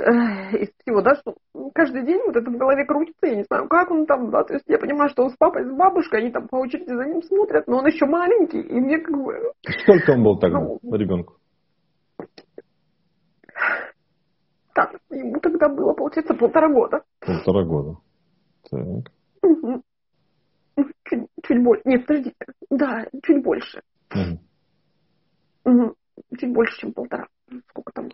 из всего, да, что каждый день вот это в голове крутится, я не знаю, как он там, да, то есть я понимаю, что он с папой, с бабушкой, они там по очереди за ним смотрят, но он еще маленький, и мне как бы... Сколько он был тогда, ну, ребенку? Так, ему тогда было, получается, полтора года. Полтора года. Так. Угу. Чуть, чуть больше. Нет, подождите. Да, чуть больше. Угу. Угу. Чуть больше, чем полтора. Сколько там?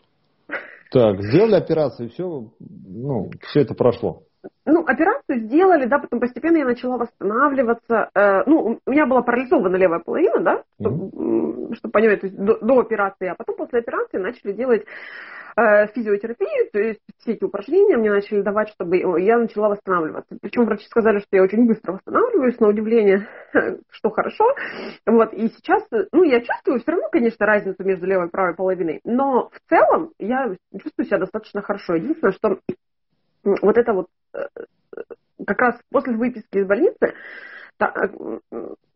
Так, сделали операцию, все, ну, все это прошло. Ну, операцию сделали, да, потом постепенно я начала восстанавливаться. Э, ну, у меня была парализована левая половина, да, чтобы, mm-hmm. чтобы понимать, то есть до, до операции, а потом после операции начали делать физиотерапии, то есть все эти упражнения мне начали давать, чтобы я начала восстанавливаться. Причем врачи сказали, что я очень быстро восстанавливаюсь, на удивление, что хорошо. Вот, и сейчас, ну, я чувствую все равно, конечно, разницу между левой и правой половиной, но в целом я чувствую себя достаточно хорошо. Единственное, что вот это вот э, э, как раз после выписки из больницы Э,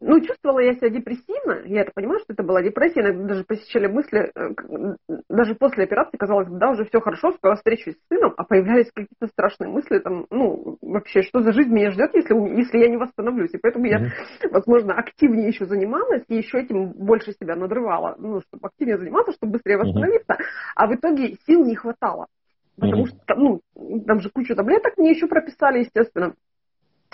ну, чувствовала я себя депрессивно, я это понимаю, что это была депрессия, иногда даже посещали мысли, э, даже после операции казалось, да, уже все хорошо, скоро встречусь с сыном, а появлялись какие-то страшные мысли, там, ну, вообще, что за жизнь меня ждет, если, если я не восстановлюсь, и поэтому я, возможно, активнее еще занималась, и еще этим больше себя надрывала, ну, чтобы активнее заниматься, чтобы быстрее восстановиться, а в итоге сил не хватало. Потому что, ну, там же кучу таблеток мне еще прописали, естественно.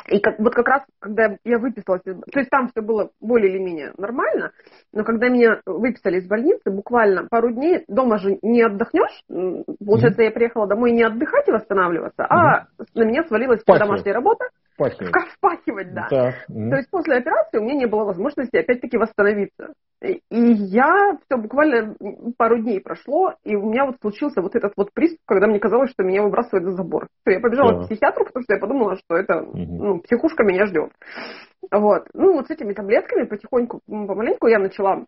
И как, вот как раз, когда я выписалась, то есть там все было более или менее нормально, но когда меня выписали из больницы, буквально пару дней, дома же не отдохнешь, получается, mm-hmm. я приехала домой не отдыхать и восстанавливаться, mm-hmm. а на меня свалилась вся домашняя работа, Впахивать. Впахивать, да. да. То есть после операции у меня не было возможности опять-таки восстановиться. И я все буквально пару дней прошло, и у меня вот случился вот этот вот приступ, когда мне казалось, что меня выбрасывают за забор. Я побежала да. к психиатру, потому что я подумала, что это угу. ну, психушка меня ждет. Вот. Ну, вот с этими таблетками потихоньку, помаленьку я начала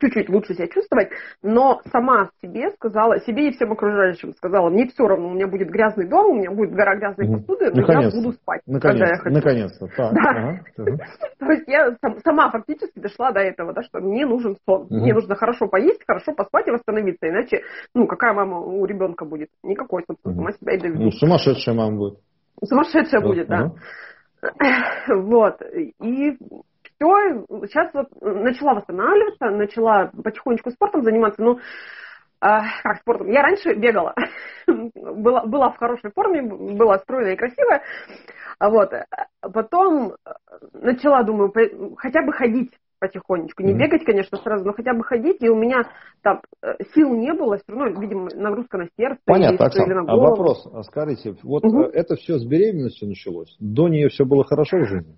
чуть-чуть лучше себя чувствовать, но сама себе сказала, себе и всем окружающим сказала, мне все равно, у меня будет грязный дом, у меня будет гора грязной посуды, но я буду спать, наконец, когда я хочу. Наконец-то, так. Да. Ага. То есть я сама фактически дошла до этого, да, что мне нужен сон, угу. мне нужно хорошо поесть, хорошо поспать и восстановиться, иначе, ну, какая мама у ребенка будет? Никакой, собственно, сама себя и доведу. Ну, сумасшедшая мама будет. Сумасшедшая будет, да. Вот, и все, сейчас вот начала восстанавливаться, начала потихонечку спортом заниматься, ну, э, как спортом, я раньше бегала, была, была в хорошей форме, была стройная и красивая, вот, потом начала, думаю, хотя бы ходить потихонечку, не бегать, конечно, сразу, но хотя бы ходить, и у меня там э, сил не было, все равно, видимо, нагрузка на сердце. Понятно, Оксана, или на голову. а вопрос, а скажите, вот mm-hmm. это все с беременностью началось, до нее все было хорошо в жизни?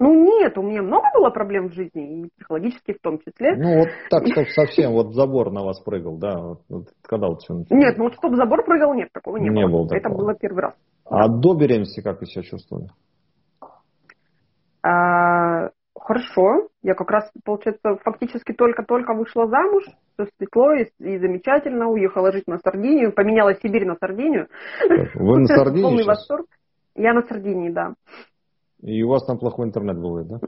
Ну нет, у меня много было проблем в жизни, и психологически в том числе. Ну вот так, чтобы совсем вот забор на вас прыгал, да? Вот, вот, когда вот все началось? Нет, ну вот чтобы забор прыгал, нет, такого не, не было. было Это было первый раз. А до беременности как вы себя чувствовали? А, хорошо. Я как раз, получается, фактически только-только вышла замуж, все светло и, и замечательно, уехала жить на Сардинию, поменяла Сибирь на Сардинию. Вы на Сардинии Полный восторг. Я на Сардинии, да. И у вас там плохой интернет бывает, да?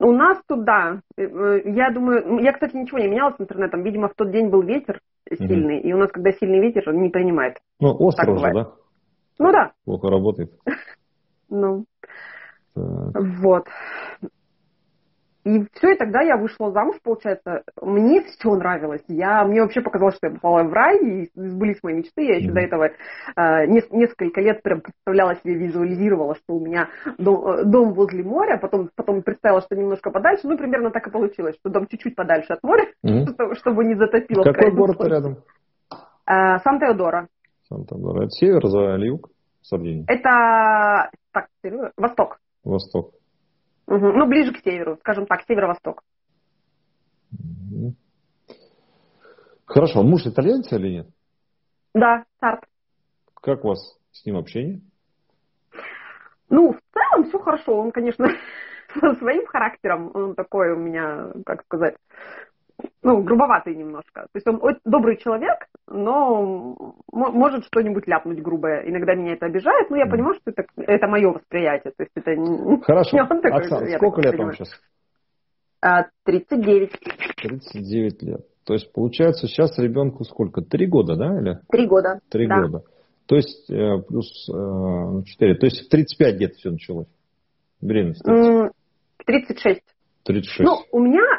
У нас тут, да. Э, я думаю, я, кстати, ничего не меняла с интернетом. Видимо, в тот день был ветер сильный, угу. и у нас, когда сильный ветер, он не принимает. Ну, остров же, да? Ну да. Плохо работает. Ну. Вот. И все, и тогда я вышла замуж, получается. Мне все нравилось. Я, мне вообще показалось, что я попала в рай, и сбылись мои мечты. Я еще mm-hmm. до этого э, несколько лет прям представляла себе, визуализировала, что у меня дом, э, дом возле моря, потом, потом представила, что немножко подальше. Ну, примерно так и получилось, что дом чуть-чуть подальше от моря, mm-hmm. чтобы не затопило. Какой город рядом? Э, Сан-Теодора. Сан-Теодора. Это север за или юг Сардинии? Это так, восток. Восток. Угу. Ну, ближе к северу, скажем так, северо-восток. Хорошо. Муж итальянец или нет? Да, старт. Как у вас с ним общение? Ну, в целом все хорошо. Он, конечно, своим характером, он такой у меня, как сказать, ну, грубоватый немножко. То есть он добрый человек, но может что-нибудь ляпнуть грубое. Иногда меня это обижает, но я понимаю, что это, это мое восприятие. То есть это не Хорошо. Не он такой, Оксана, сколько лет вам сейчас? 39. 39 лет. То есть, получается, сейчас ребенку сколько? Три года, да? Или? Три года. Три да. года. То есть, э, плюс э, 4. То есть, в 35 где-то все началось? Беременность? 36. 36. Ну, у меня,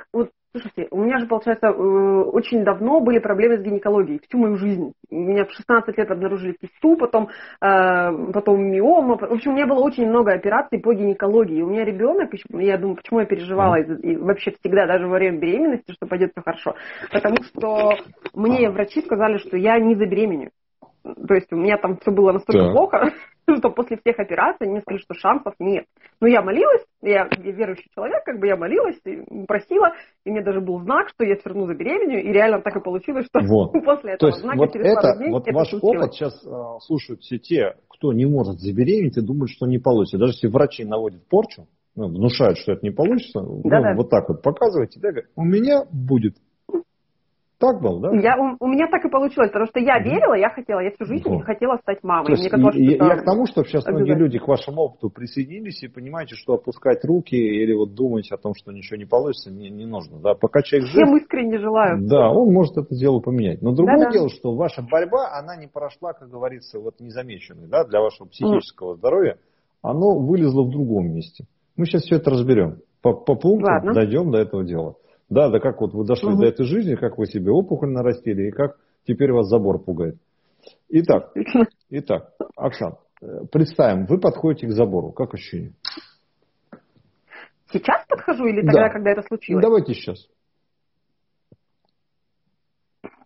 Слушайте, у меня же, получается, э, очень давно были проблемы с гинекологией, всю мою жизнь. У меня в 16 лет обнаружили кисту, потом, э, потом миома. В общем, у меня было очень много операций по гинекологии. У меня ребенок, я думаю, почему я переживала и вообще всегда, даже во время беременности, что пойдет все хорошо. Потому что мне врачи сказали, что я не забеременю. То есть у меня там все было настолько да. плохо, что после всех операций мне сказали, что шансов нет. Но я молилась, я, я верующий человек, как бы я молилась, просила, и мне даже был знак, что я все равно забеременю, и реально так и получилось, что вот. после этого То есть, знака вот через это, дней вот это ваш случилось. опыт сейчас uh, слушают все те, кто не может забеременеть и думают, что не получится. Даже если врачи наводят порчу, ну, внушают, что это не получится, да, ну, да. вот так вот показывайте, да, у меня будет так был, да? Я, у, у меня так и получилось, потому что я верила, я хотела, я всю жизнь вот. хотела стать мамой. Есть, мне казалось, я, я к тому, что сейчас многие люди к вашему опыту присоединились и понимаете, что опускать руки или вот думать о том, что ничего не получится, не, не нужно. Да? Пока человек жив... Всем искренне желаю. Да, он может это дело поменять. Но другое Да-да. дело, что ваша борьба, она не прошла, как говорится, вот незамеченной да, для вашего психического mm. здоровья. Оно вылезло в другом месте. Мы сейчас все это разберем. По, по пунктам Ладно. дойдем до этого дела. Да, да как вот вы дошли угу. до этой жизни, как вы себе опухоль нарастили, и как теперь вас забор пугает. Итак, итак, Оксан, э, представим, вы подходите к забору. Как ощущение? Сейчас подхожу или тогда, да. когда это случилось? Давайте сейчас.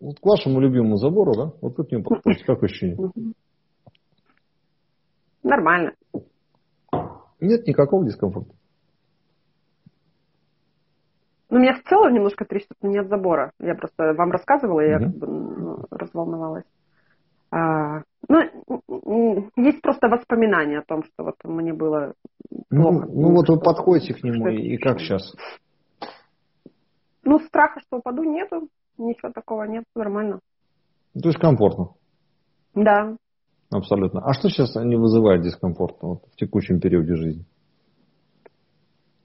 Вот к вашему любимому забору, да? Вот тут не подходите. Как ощущение? Нормально. Нет никакого дискомфорта. Ну, меня в целом немножко трясет, но не от забора. Я просто вам рассказывала, и я как бы ну, разволновалась. А, ну, есть просто воспоминания о том, что вот мне было ну, плохо. Ну, ну вот вы подходите к нему, и, и как сейчас? Ну, страха, что упаду, нету. Ничего такого нет, нормально. То есть комфортно? Да. Абсолютно. А что сейчас не вызывает дискомфорт вот, в текущем периоде жизни?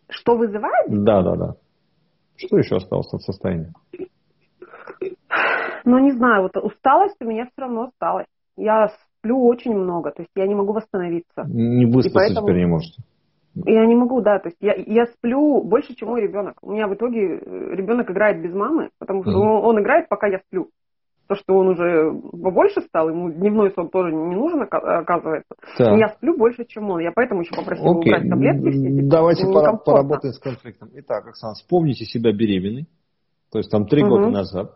Что вызывает? Да, да, да. Что еще осталось от состояния? Ну, не знаю, вот усталость у меня все равно осталась. Я сплю очень много, то есть я не могу восстановиться. Не быстро поэтому... теперь не можете. Я не могу, да, то есть я, я сплю больше, чем мой ребенок. У меня в итоге э, ребенок играет без мамы, потому что mm-hmm. он, он играет, пока я сплю то, что он уже побольше стал, ему дневной сон тоже не нужен, оказывается. Так. Я сплю больше, чем он. Я поэтому еще попросила Окей. убрать таблетки все. Типа, Давайте ну, пора- поработаем с конфликтом. Итак, Оксана, вспомните себя беременной. То есть там три угу. года назад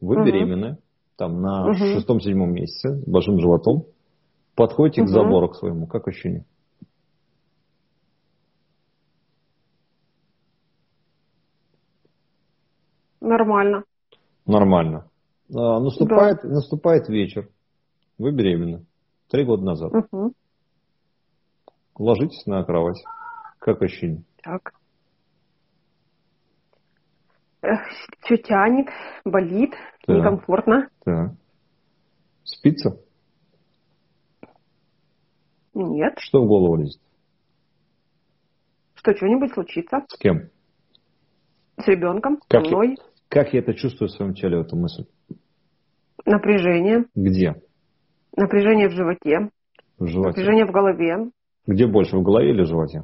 вы угу. беременны, там на угу. шестом-седьмом месяце, с большим животом. Подходите угу. к забору к своему. Как ощущение? Нормально. Нормально. А, наступает, да. наступает вечер. Вы беременны. Три года назад. Угу. Ложитесь на кровать. Как ощущение? Так. Все тянет, болит, так. некомфортно. Так. Спится? Нет. Что в голову лезет? Что что-нибудь случится. С кем? С ребенком, как со мной. Как я это чувствую в своем теле, эту мысль? Напряжение. Где? Напряжение в животе. В животе. Напряжение в голове. Где больше, в голове или в животе?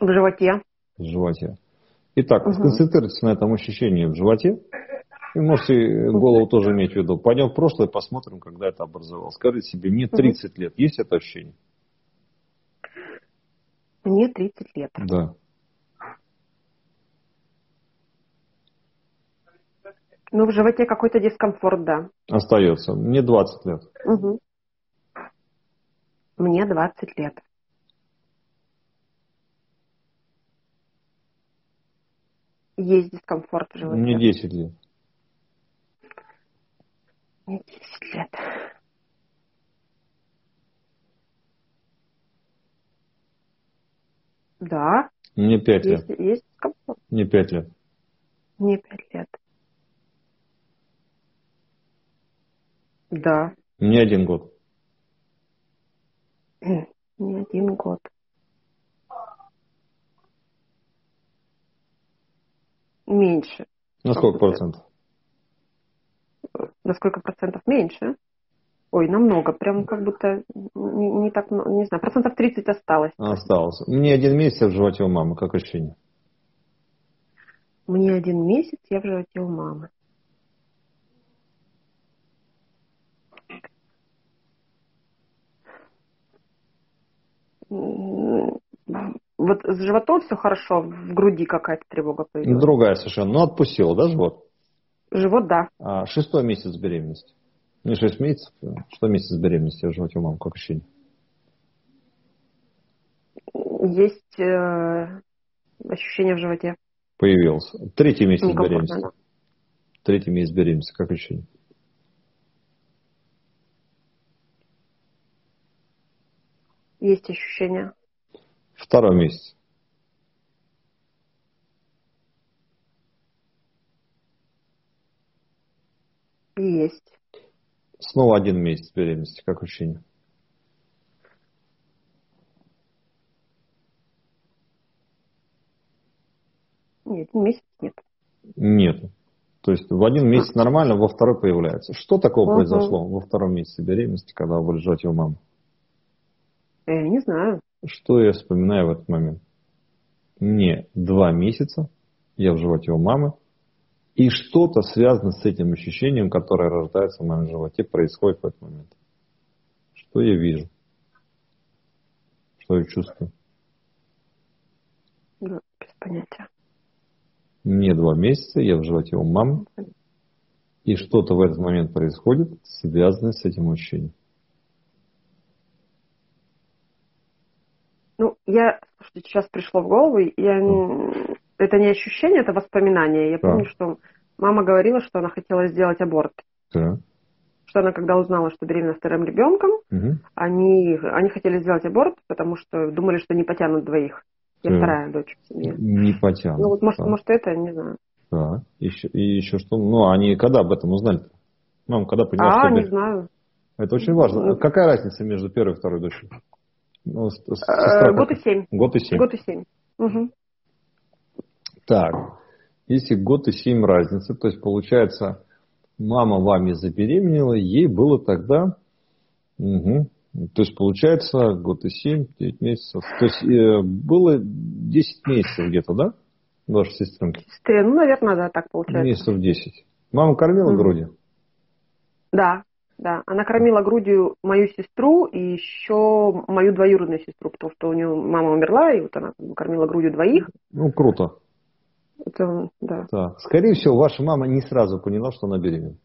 В животе. В животе. Итак, угу. сконцентрируйтесь на этом ощущении в животе. И можете голову тоже иметь в виду. Пойдем в прошлое, посмотрим, когда это образовалось. Скажите себе, мне 30 угу. лет. Есть это ощущение? Мне 30 лет. Да. Ну, в животе какой-то дискомфорт, да. Остается. Мне 20 лет. Угу. Мне 20 лет. Есть дискомфорт в животе. Мне 10 лет. Мне 10 лет. Да. Мне 5 есть, лет. Есть дискомфорт. Мне 5 лет. Мне 5 лет. Да. Мне один год. Не один год. Меньше. На сколько процентов? На сколько процентов меньше? Ой, намного. Прям как будто не, не так, не знаю, процентов 30 осталось. Осталось. Мне один месяц в животе у мамы. Как ощущение? Мне один месяц я в животе у мамы. Вот с животом все хорошо, в груди какая-то тревога появилась. Другая совершенно. Ну, отпустила, да, живот? Живот, да. А, шестой месяц беременности. Не шесть месяцев, что месяц беременности в животе у мамы, как ощущение? Есть э, ощущение в животе. Появилось. Третий месяц беременности. Третий месяц беременности, как ощущение? Есть ощущение. Второй месяц. Есть. Снова один месяц беременности, как ощущение? Нет, месяц нет. Нет. То есть в один месяц нормально, во второй появляется. Что такого угу. произошло во втором месяце беременности, когда вы лежите у мамы? Я не знаю. Что я вспоминаю в этот момент? Мне два месяца, я в животе у мамы, и что-то связано с этим ощущением, которое рождается в моем животе, происходит в этот момент. Что я вижу? Что я чувствую? Да, без понятия. Мне два месяца, я в животе у мамы, и что-то в этот момент происходит, связанное с этим ощущением. Ну, я, слушайте, сейчас пришло в голову, я, это не ощущение, это воспоминание. Я да. помню, что мама говорила, что она хотела сделать аборт. Да. Что она, когда узнала, что беременна вторым ребенком, угу. они, они хотели сделать аборт, потому что думали, что не потянут двоих. Я да. вторая дочь в семье. Не потянут. Ну, вот, может, да. может это, не знаю. Да. Еще, и еще что? Ну, они когда об этом узнали? -то? Мама, когда поняла, а, что... не знаю. Это очень важно. Ну, Какая разница между первой и второй дочерью? Ну, э, год и семь. Год и семь. Год и семь. Угу. Так, если год и семь разницы, то есть получается, мама вами забеременела, ей было тогда, угу, то есть получается год и семь, девять месяцев, то есть э, было десять месяцев где-то, да, вашей сестренки? Сестры, ну, наверное, да, так получается. Месяцев десять. Мама кормила угу. грудью? Да. Да, она кормила грудью мою сестру и еще мою двоюродную сестру, потому что у нее мама умерла, и вот она кормила грудью двоих. Ну, круто. Это, да. да. Скорее всего, ваша мама не сразу поняла, что она беременна.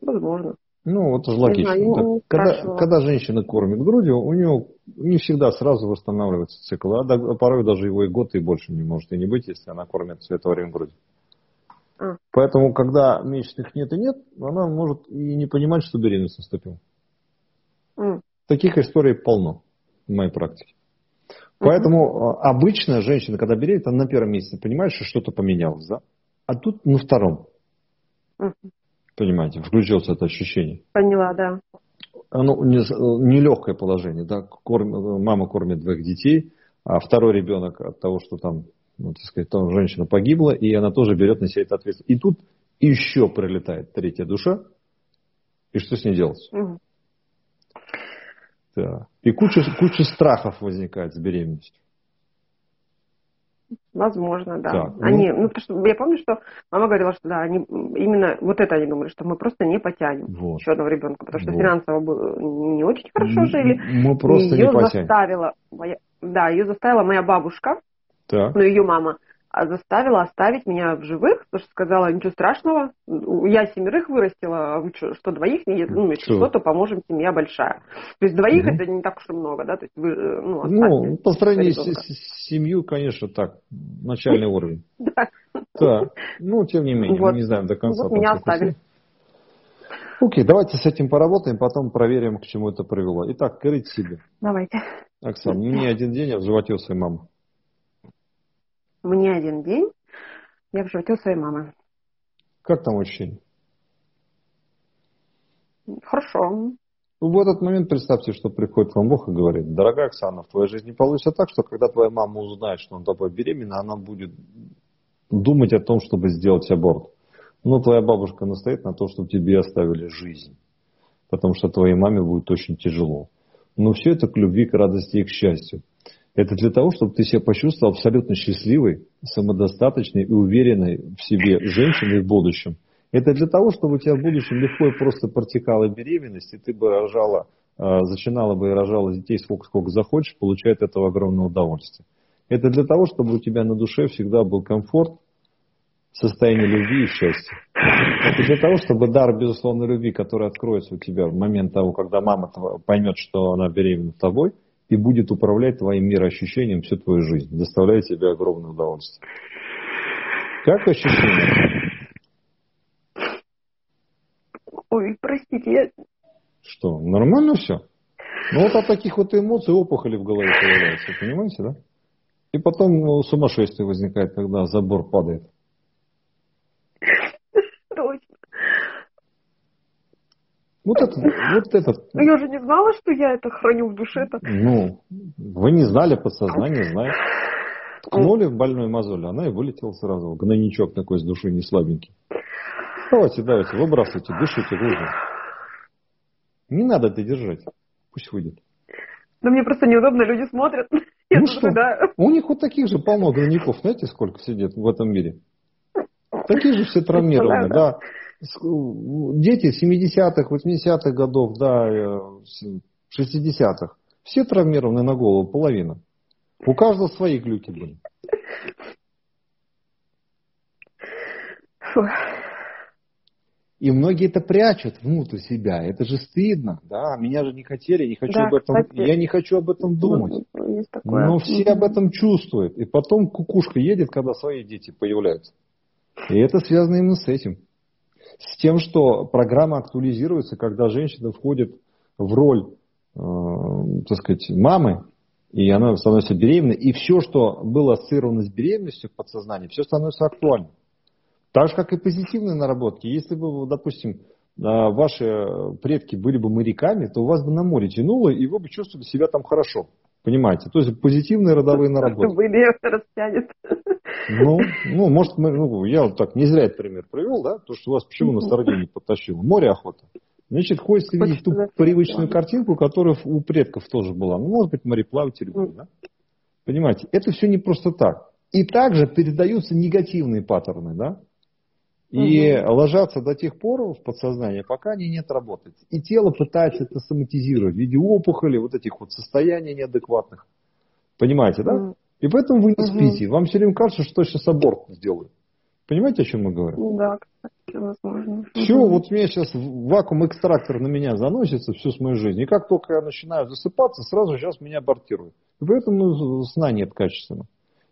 Возможно. Ну, это же логично. Знаю, ну, когда, когда женщина кормит грудью, у нее не всегда сразу восстанавливается цикл, а порой даже его и год и больше не может и не быть, если она кормит все это время грудью. А. Поэтому, когда месячных нет и нет, она может и не понимать, что беременность наступила. А. Таких историй полно в моей практике. Поэтому угу. обычно женщина, когда беременна, она на первом месяце понимает, что что-то поменялось, да? А тут на втором. Понимаете, включилось это ощущение. Поняла, да. Оно нелегкое не положение, да, Корм, мама кормит двоих детей, а второй ребенок от того, что там, ну, так сказать, там женщина погибла, и она тоже берет на себя это ответственность. И тут еще прилетает третья душа, и что с ней делать? Угу. Да. И куча, куча страхов возникает с беременностью. Возможно, да. Так, ну... Они, ну, потому что я помню, что мама говорила, что да, они именно вот это они думали, что мы просто не потянем вот. еще одного ребенка, потому что вот. финансово было не очень хорошо жили. Мы просто ее не потянем. заставила, моя, да, ее заставила моя бабушка, так. ну ее мама, а заставила оставить меня в живых, потому что сказала, ничего страшного, я семерых вырастила, а вы что, двоих, не, ну, если что, то поможем, семья большая. То есть двоих угу. это не так уж и много, да, то есть вы, э, ну, ну по сравнению с, с семью, конечно, так, начальный уровень. Да. Да, ну, тем не менее, мы не знаем до конца. Вот меня оставили. Окей, давайте с этим поработаем, потом проверим, к чему это привело. Итак, корите себе. Давайте. Оксана, мне один день, я в животе у своей мамы мне один день, я в животе у своей мамы. Как там ощущение? Хорошо. В этот момент представьте, что приходит вам Бог и говорит, дорогая Оксана, в твоей жизни получится так, что когда твоя мама узнает, что он тобой беременна, она будет думать о том, чтобы сделать аборт. Но твоя бабушка настоит на том, чтобы тебе оставили жизнь. Потому что твоей маме будет очень тяжело. Но все это к любви, к радости и к счастью. Это для того, чтобы ты себя почувствовал абсолютно счастливой, самодостаточной и уверенной в себе женщиной в будущем. Это для того, чтобы у тебя в будущем легко и просто протекала беременность, и ты бы рожала, а, зачинала бы и рожала детей сколько, сколько захочешь, получая от этого огромное удовольствие. Это для того, чтобы у тебя на душе всегда был комфорт, состояние любви и счастья. Это для того, чтобы дар безусловной любви, который откроется у тебя в момент того, когда мама поймет, что она беременна тобой – и будет управлять твоим мироощущением всю твою жизнь, доставляя тебе огромное удовольствие. Как ощущение? Ой, простите, я... Что, нормально все? Ну вот от таких вот эмоций опухоли в голове появляются, понимаете, да? И потом ну, сумасшествие возникает, когда забор падает. Вот это, вот этот. Ну я же не знала, что я это храню в душе-то. Ну, вы не знали, подсознание знает. Ткнули в больную мозоль, она и вылетела сразу. Гнойничок такой с души не слабенький. Давайте, давайте, выбрасывайте, дышите глубже. Не надо это держать. Пусть выйдет. Да мне просто неудобно, люди смотрят. Ну Я что, да. у них вот таких же полно гнойников, знаете, сколько сидит в этом мире? Такие же все травмированные, да дети 70-х, 80-х годов, да, 60-х, э, все травмированы на голову, половина. У каждого свои глюки были. Фу. И многие это прячут внутрь себя. Это же стыдно, да. Меня же не хотели, не хочу да, об этом. Кстати, я не хочу об этом думать. Но все об этом чувствуют. И потом кукушка едет, когда свои дети появляются. И это связано именно с этим с тем, что программа актуализируется, когда женщина входит в роль, э, так сказать, мамы, и она становится беременной, и все, что было ассоциировано с беременностью в подсознании, все становится актуальным. Так же, как и позитивные наработки. Если бы, допустим, э, ваши предки были бы моряками, то вас бы на море тянуло, и вы бы чувствовали себя там хорошо. Понимаете? То есть позитивные родовые наработки. Были растянет. Ну, ну, может, мы, ну, я вот так не зря этот пример привел, да, то, что вас почему на Сардинии подтащило? Море охота. Значит, хочется видеть ту привычную картинку, которая у предков тоже была. Ну, может быть, мореплаватели были, да? Понимаете, это все не просто так. И также передаются негативные паттерны, да? И угу. ложатся до тех пор в подсознание, пока они не отработают. И тело пытается это соматизировать в виде опухоли, вот этих вот состояний неадекватных. Понимаете, да? Угу. И поэтому вы не спите. Вам все время кажется, что сейчас аборт сделают. Понимаете, о чем мы говорим? Да, кстати, возможно. Все, угу. вот у меня сейчас вакуум-экстрактор на меня заносится всю мою жизнь. И как только я начинаю засыпаться, сразу сейчас меня абортируют. И поэтому сна нет качественно.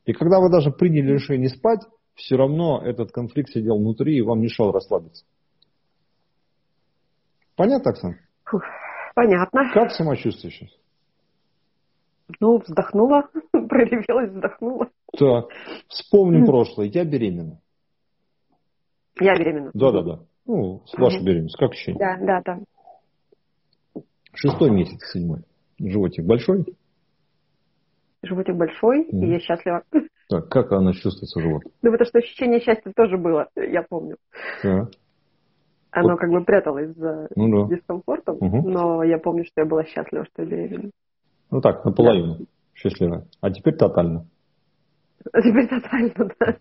И когда вы даже приняли решение спать, все равно этот конфликт сидел внутри и вам мешал расслабиться. Понятно, Оксана? Фух, понятно. Как самочувствие сейчас? Ну, вздохнула, проревелась, вздохнула. Так, вспомним прошлое. Я беременна. Я беременна. Да, да, да. Ну, ваша угу. беременность, как ощущение? Да, да, да. Шестой месяц, седьмой. Животик большой? Животик большой, угу. и я счастлива. Так, как она чувствуется, живот? Ну, потому что ощущение счастья тоже было, я помню. Да. Оно вот. как бы пряталось за ну, да. дискомфортом, угу. но я помню, что я была счастлива, что я беременна. Ну так, наполовину да. счастлива. А теперь тотально. А теперь тотально, да.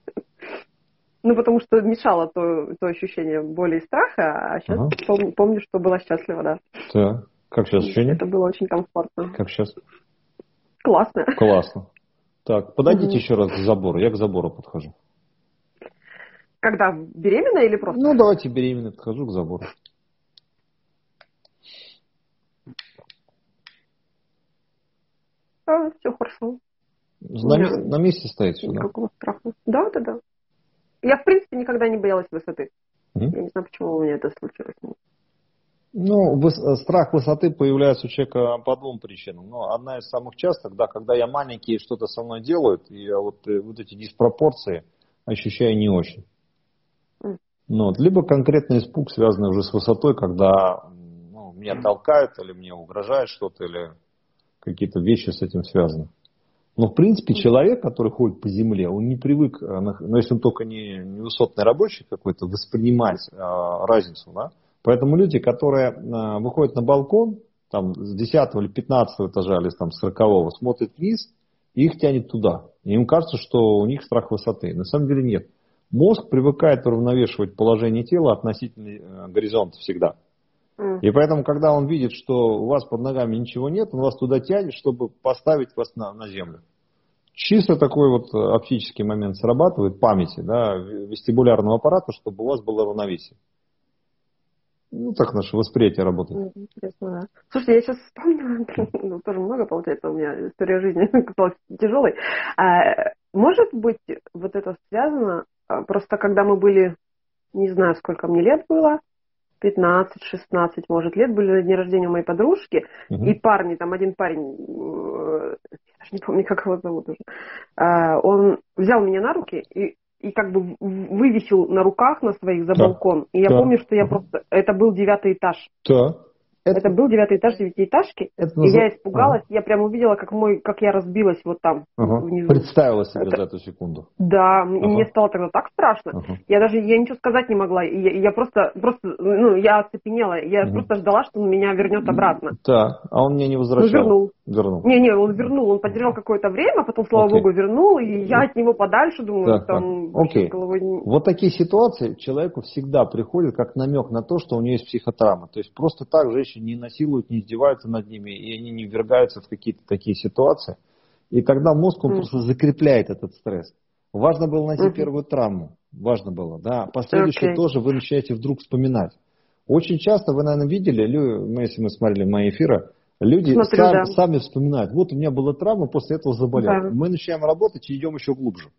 Ну, потому что мешало то, то ощущение боли и страха, а сейчас ага. помню, помню, что была счастлива, да. Да. Как сейчас ощущение? Это было очень комфортно. Как сейчас? Классно. Классно. Так, подойдите угу. еще раз к забору. Я к забору подхожу. Когда беременна или просто? Ну, давайте беременна, подхожу к забору. А, все хорошо. На, месте, на месте стоит все, Никакого да? страха. Да, да, да. Я, в принципе, никогда не боялась высоты. Mm? Я не знаю, почему у меня это случилось. Ну, страх высоты появляется у человека по двум причинам. Но одна из самых частых, да, когда я маленький, что-то со мной делают, и я вот, э, вот эти диспропорции ощущаю не очень. Ну, вот, либо конкретный испуг, связанный уже с высотой, когда ну, меня толкают, или мне угрожает что-то, или какие-то вещи с этим связаны. Но, в принципе, человек, который ходит по земле, он не привык, э, ну, если он только не, не высотный рабочий какой-то, воспринимать а, разницу. Да? Поэтому люди, которые а, выходят на балкон, там, с 10 или 15 этажа, или там, с 40 смотрят вниз, и их тянет туда. И им кажется, что у них страх высоты. На самом деле нет. Мозг привыкает уравновешивать положение тела относительно э, горизонта всегда. И поэтому, когда он видит, что у вас под ногами ничего нет, он вас туда тянет, чтобы поставить вас на, на землю. Чисто такой вот э, оптический момент срабатывает памяти, да, вестибулярного аппарата, чтобы у вас было равновесие. Ну, так наше восприятие работает. Интересно, да. Слушайте, я сейчас вспомнила, ну, тоже много, получается, у меня история жизни казалась тяжелой. А, может быть, вот это связано, а, просто когда мы были, не знаю, сколько мне лет было, 15-16, может, лет были на дне рождения у моей подружки, угу. и парни, там один парень, э, я даже не помню, как его зовут уже, э, он взял меня на руки и, и как бы вывесил на руках на своих за балкон. И я да. помню, что я просто... Это был девятый этаж. Да. Это, это был девятый этаж девятиэтажки, это и я испугалась, ага. я прямо увидела, как мой, как я разбилась вот там ага. внизу. Представила себе это... за эту секунду. Да, ага. и мне стало тогда так страшно. Ага. Я даже, я ничего сказать не могла, и я, я просто, просто, ну, я оцепенела, я ага. просто ждала, что он меня вернет обратно. Да, а он мне не возвращал. Ну, вернул. Вернул. Не, не, он вернул, он поддержал какое-то время, потом, слава Окей. богу, вернул, и я от него подальше думаю, да, там Окей. головой... Вот такие ситуации человеку всегда приходят как намек на то, что у него есть психотравма. То есть просто так женщины не насилуют, не издеваются над ними, и они не ввергаются в какие-то такие ситуации. И тогда мозг, он mm. просто закрепляет этот стресс. Важно было найти mm-hmm. первую травму. Важно было, да. Последующие okay. тоже вы начинаете вдруг вспоминать. Очень часто вы, наверное, видели, если мы смотрели мои эфиры, Люди Смотрю, сами, да. сами вспоминают. Вот у меня была травма, после этого заболел. Да. Мы начинаем работать и идем еще глубже.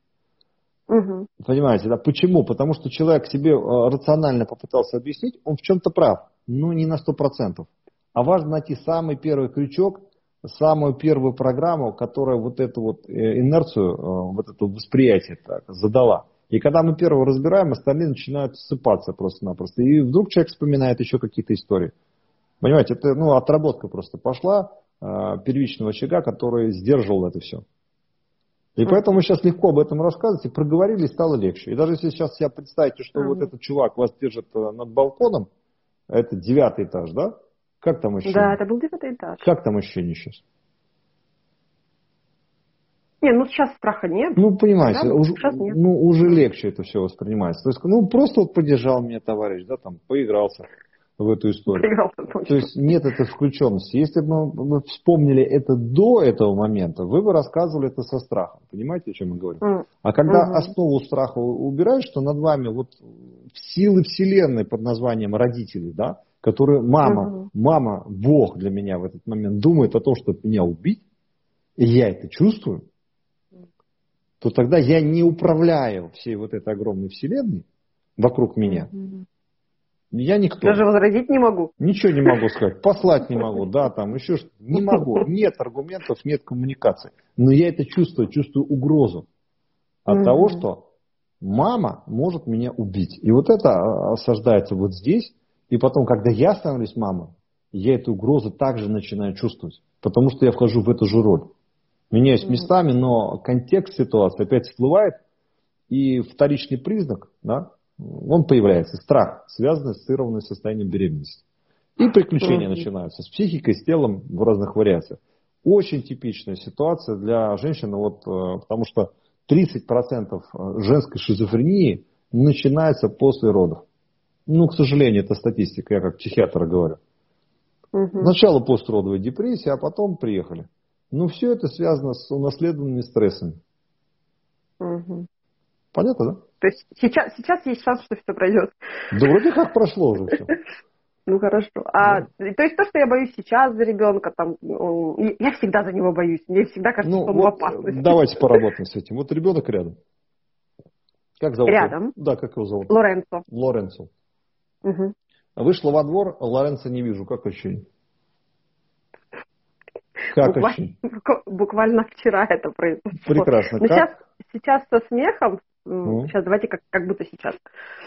Угу. Понимаете, да? Почему? Потому что человек себе э, рационально попытался объяснить, он в чем-то прав, но не на сто процентов. А важно найти самый первый крючок, самую первую программу, которая вот эту вот э, инерцию, э, вот это восприятие так, задала. И когда мы первого разбираем, остальные начинают ссыпаться просто-напросто. И вдруг человек вспоминает еще какие-то истории. Понимаете, это ну, отработка просто пошла э, первичного очага, который сдерживал это все. И поэтому сейчас легко об этом рассказывать, и проговорили, стало легче. И даже если сейчас себя представите, что mm-hmm. вот этот чувак вас держит э, над балконом, это девятый этаж, да? Как там ощущение? Да, это был девятый этаж. Как там ощущение сейчас? Не, ну сейчас страха нет. Ну, понимаете, да, уже. Ну, уже легче это все воспринимается. То есть, ну, просто вот поддержал меня товарищ, да, там, поигрался. В эту историю. То есть нет этой включенности. Если бы мы вспомнили это до этого момента, вы бы рассказывали это со страхом. Понимаете, о чем мы говорим? Mm. А когда mm-hmm. основу страха убираешь, что над вами вот силы вселенной под названием родители, да, которые мама, mm-hmm. мама, Бог для меня в этот момент думает о том, чтобы меня убить, и я это чувствую, то тогда я не управляю всей вот этой огромной вселенной вокруг меня. Mm-hmm. Я никто. Даже возразить не могу. Ничего не могу сказать. Послать не могу, да, там еще что Не могу. Нет аргументов, нет коммуникации. Но я это чувствую, чувствую угрозу от mm-hmm. того, что мама может меня убить. И вот это а, осаждается вот здесь. И потом, когда я становлюсь мамой, я эту угрозу также начинаю чувствовать. Потому что я вхожу в эту же роль. Меняюсь местами, но контекст ситуации опять всплывает. И вторичный признак, да, он появляется. Страх, связанный с ассоциированный состоянием беременности. И приключения начинаются с психикой, с телом в разных вариациях. Очень типичная ситуация для женщины, вот, э, потому что 30% э, женской шизофрении начинается после родов. Ну, к сожалению, это статистика, я как психиатр говорю. Угу. Сначала постродовая депрессия, а потом приехали. Но все это связано с унаследованными стрессами. Угу. Понятно, да? То есть сейчас, сейчас есть шанс, что все пройдет. Да вроде как прошло уже все. Ну хорошо. А, да. То есть то, что я боюсь сейчас за ребенка, там, я всегда за него боюсь. Мне всегда кажется, ну, что он вот в опасности. Давайте поработаем с этим. Вот ребенок рядом. Как зовут? Рядом. Его? Да, как его зовут? Лоренцо. Лоренцо. Угу. Вышла во двор, Лоренцо не вижу. Как ощущение? Как буквально, ощущение? Буквально вчера это произошло. Прекрасно. Но сейчас, сейчас со смехом, ну. Сейчас давайте как, как будто сейчас.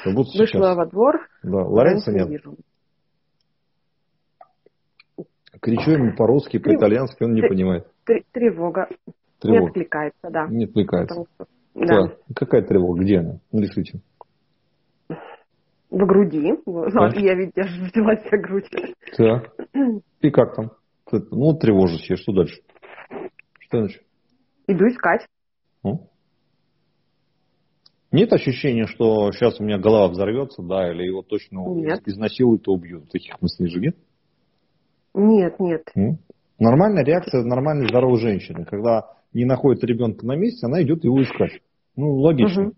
Как будто Вышла сейчас. во двор. Да, Лоренцо нет. Вижу. Кричу ему по-русски, по-итальянски, он не понимает. Тревога. тревога. Не откликается, да. Не откликается. Что, да. да. Какая тревога? Где она? Нарисуйте. В груди. Да. Я ведь я же взяла себе грудь. Так. И как там? Ну, тревожащее. Что дальше? Что дальше? Иду искать. Нет ощущения, что сейчас у меня голова взорвется, да, или его точно нет. изнасилуют и убьют. Таких мыслей же нет? Нет, нет. М? Нормальная реакция нормальной здоровой женщины. Когда не находит ребенка на месте, она идет его искать. Ну, логично. Угу.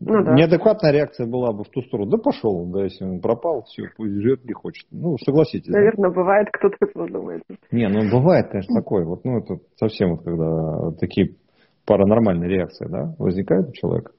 Ну, да. Неадекватная реакция была бы в ту сторону. Да пошел, да, если он пропал, все, пусть живет, не хочет. Ну, согласитесь. Наверное, да? бывает, кто-то это думает. Не, ну бывает, конечно, такое. Вот, ну, это совсем вот когда такие паранормальные реакции, да, возникают у человека.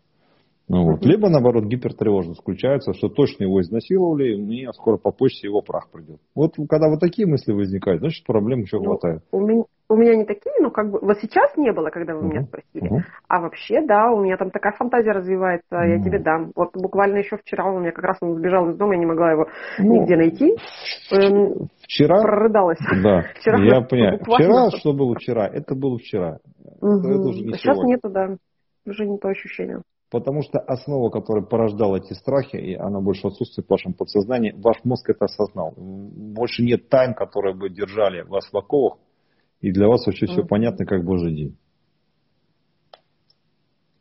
Ну, вот. Либо, наоборот, гипертревожность включается, что точно его изнасиловали, мне скоро по почте его прах придет. Вот когда вот такие мысли возникают, значит, проблем еще ну, хватает. У меня, у меня не такие, но как бы вот сейчас не было, когда вы uh-huh. меня спросили. Uh-huh. А вообще, да, у меня там такая фантазия развивается, uh-huh. я тебе дам. Вот буквально еще вчера у меня как раз он сбежал из дома, я не могла его ну, нигде найти. Эм, вчера? Прорыдалась. Да, вчера, я понимаю. Вчера, что было вчера? Это было вчера. Uh-huh. Это уже не Сейчас нету, да. Уже не то ощущение. Потому что основа, которая порождала эти страхи, и она больше отсутствует в вашем подсознании, ваш мозг это осознал. Больше нет тайн, которые бы держали вас в оковах, и для вас вообще все понятно, как божий день.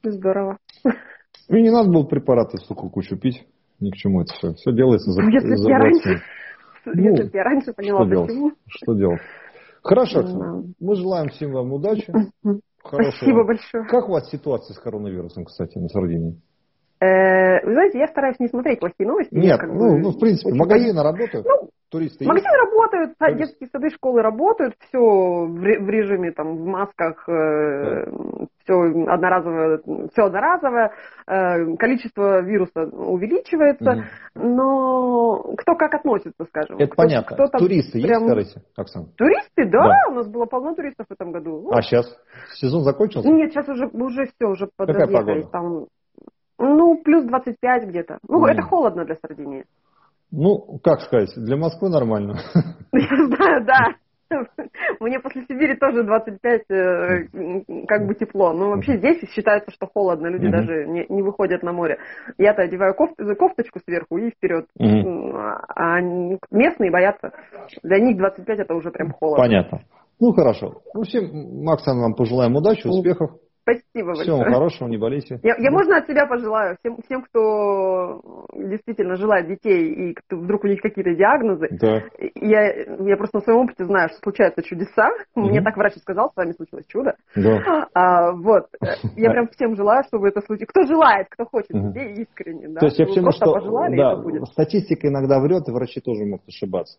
Здорово. И не надо было препараты столько кучу пить. Ни к чему это все. Все делается за, если за я раньше, ну, если я раньше поняла, что почему. Делать? Что делать? Хорошо, Мы желаем всем вам удачи. Хорошего. Спасибо большое. Как у вас ситуация с коронавирусом, кстати, на Сардинии? Э, вы знаете, я стараюсь не смотреть плохие новости. Нет, ну, ну, в принципе, магазины работают, ну, туристы Магазины есть? работают, Турист. детские сады, школы работают, все в режиме, там, в масках, э, да. все одноразовое, все одноразовое, э, количество вируса увеличивается, угу. но кто как относится, скажем. Это кто, понятно. Кто туристы прям... есть, скажите, Оксана? Туристы, да, да, у нас было полно туристов в этом году. А сейчас? Сезон закончился? Нет, сейчас уже, уже все, уже подразъехались. Там ну, плюс 25 где-то. Ну, mm. это холодно для Сардинии. Ну, как сказать, для Москвы нормально. Знаю, да. Мне после Сибири тоже 25 э, как бы тепло. Но вообще здесь считается, что холодно. Люди mm-hmm. даже не, не выходят на море. Я-то одеваю кофт, кофточку сверху и вперед. Mm-hmm. А местные боятся. Для них 25 это уже прям холодно. Понятно. Ну хорошо. Ну всем, Максим, вам пожелаем удачи, успехов. Спасибо большое. Всего хорошего, не болейте. Я, я можно от себя пожелаю всем, всем, кто действительно желает детей и кто, вдруг у них какие-то диагнозы. Да. Я, я просто на своем опыте знаю, что случаются чудеса. Угу. Мне так врач сказал, с вами случилось чудо. Да. А, вот. Я прям всем желаю, чтобы это случилось. Кто желает, кто хочет угу. детей искренне. Да, То есть я к что пожелали, да, статистика иногда врет, и врачи тоже могут ошибаться.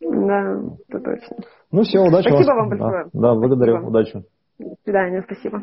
Да, это точно. Ну все, удачи Спасибо вам большое. Да, да благодарю, Спасибо. удачи. До свидания, спасибо.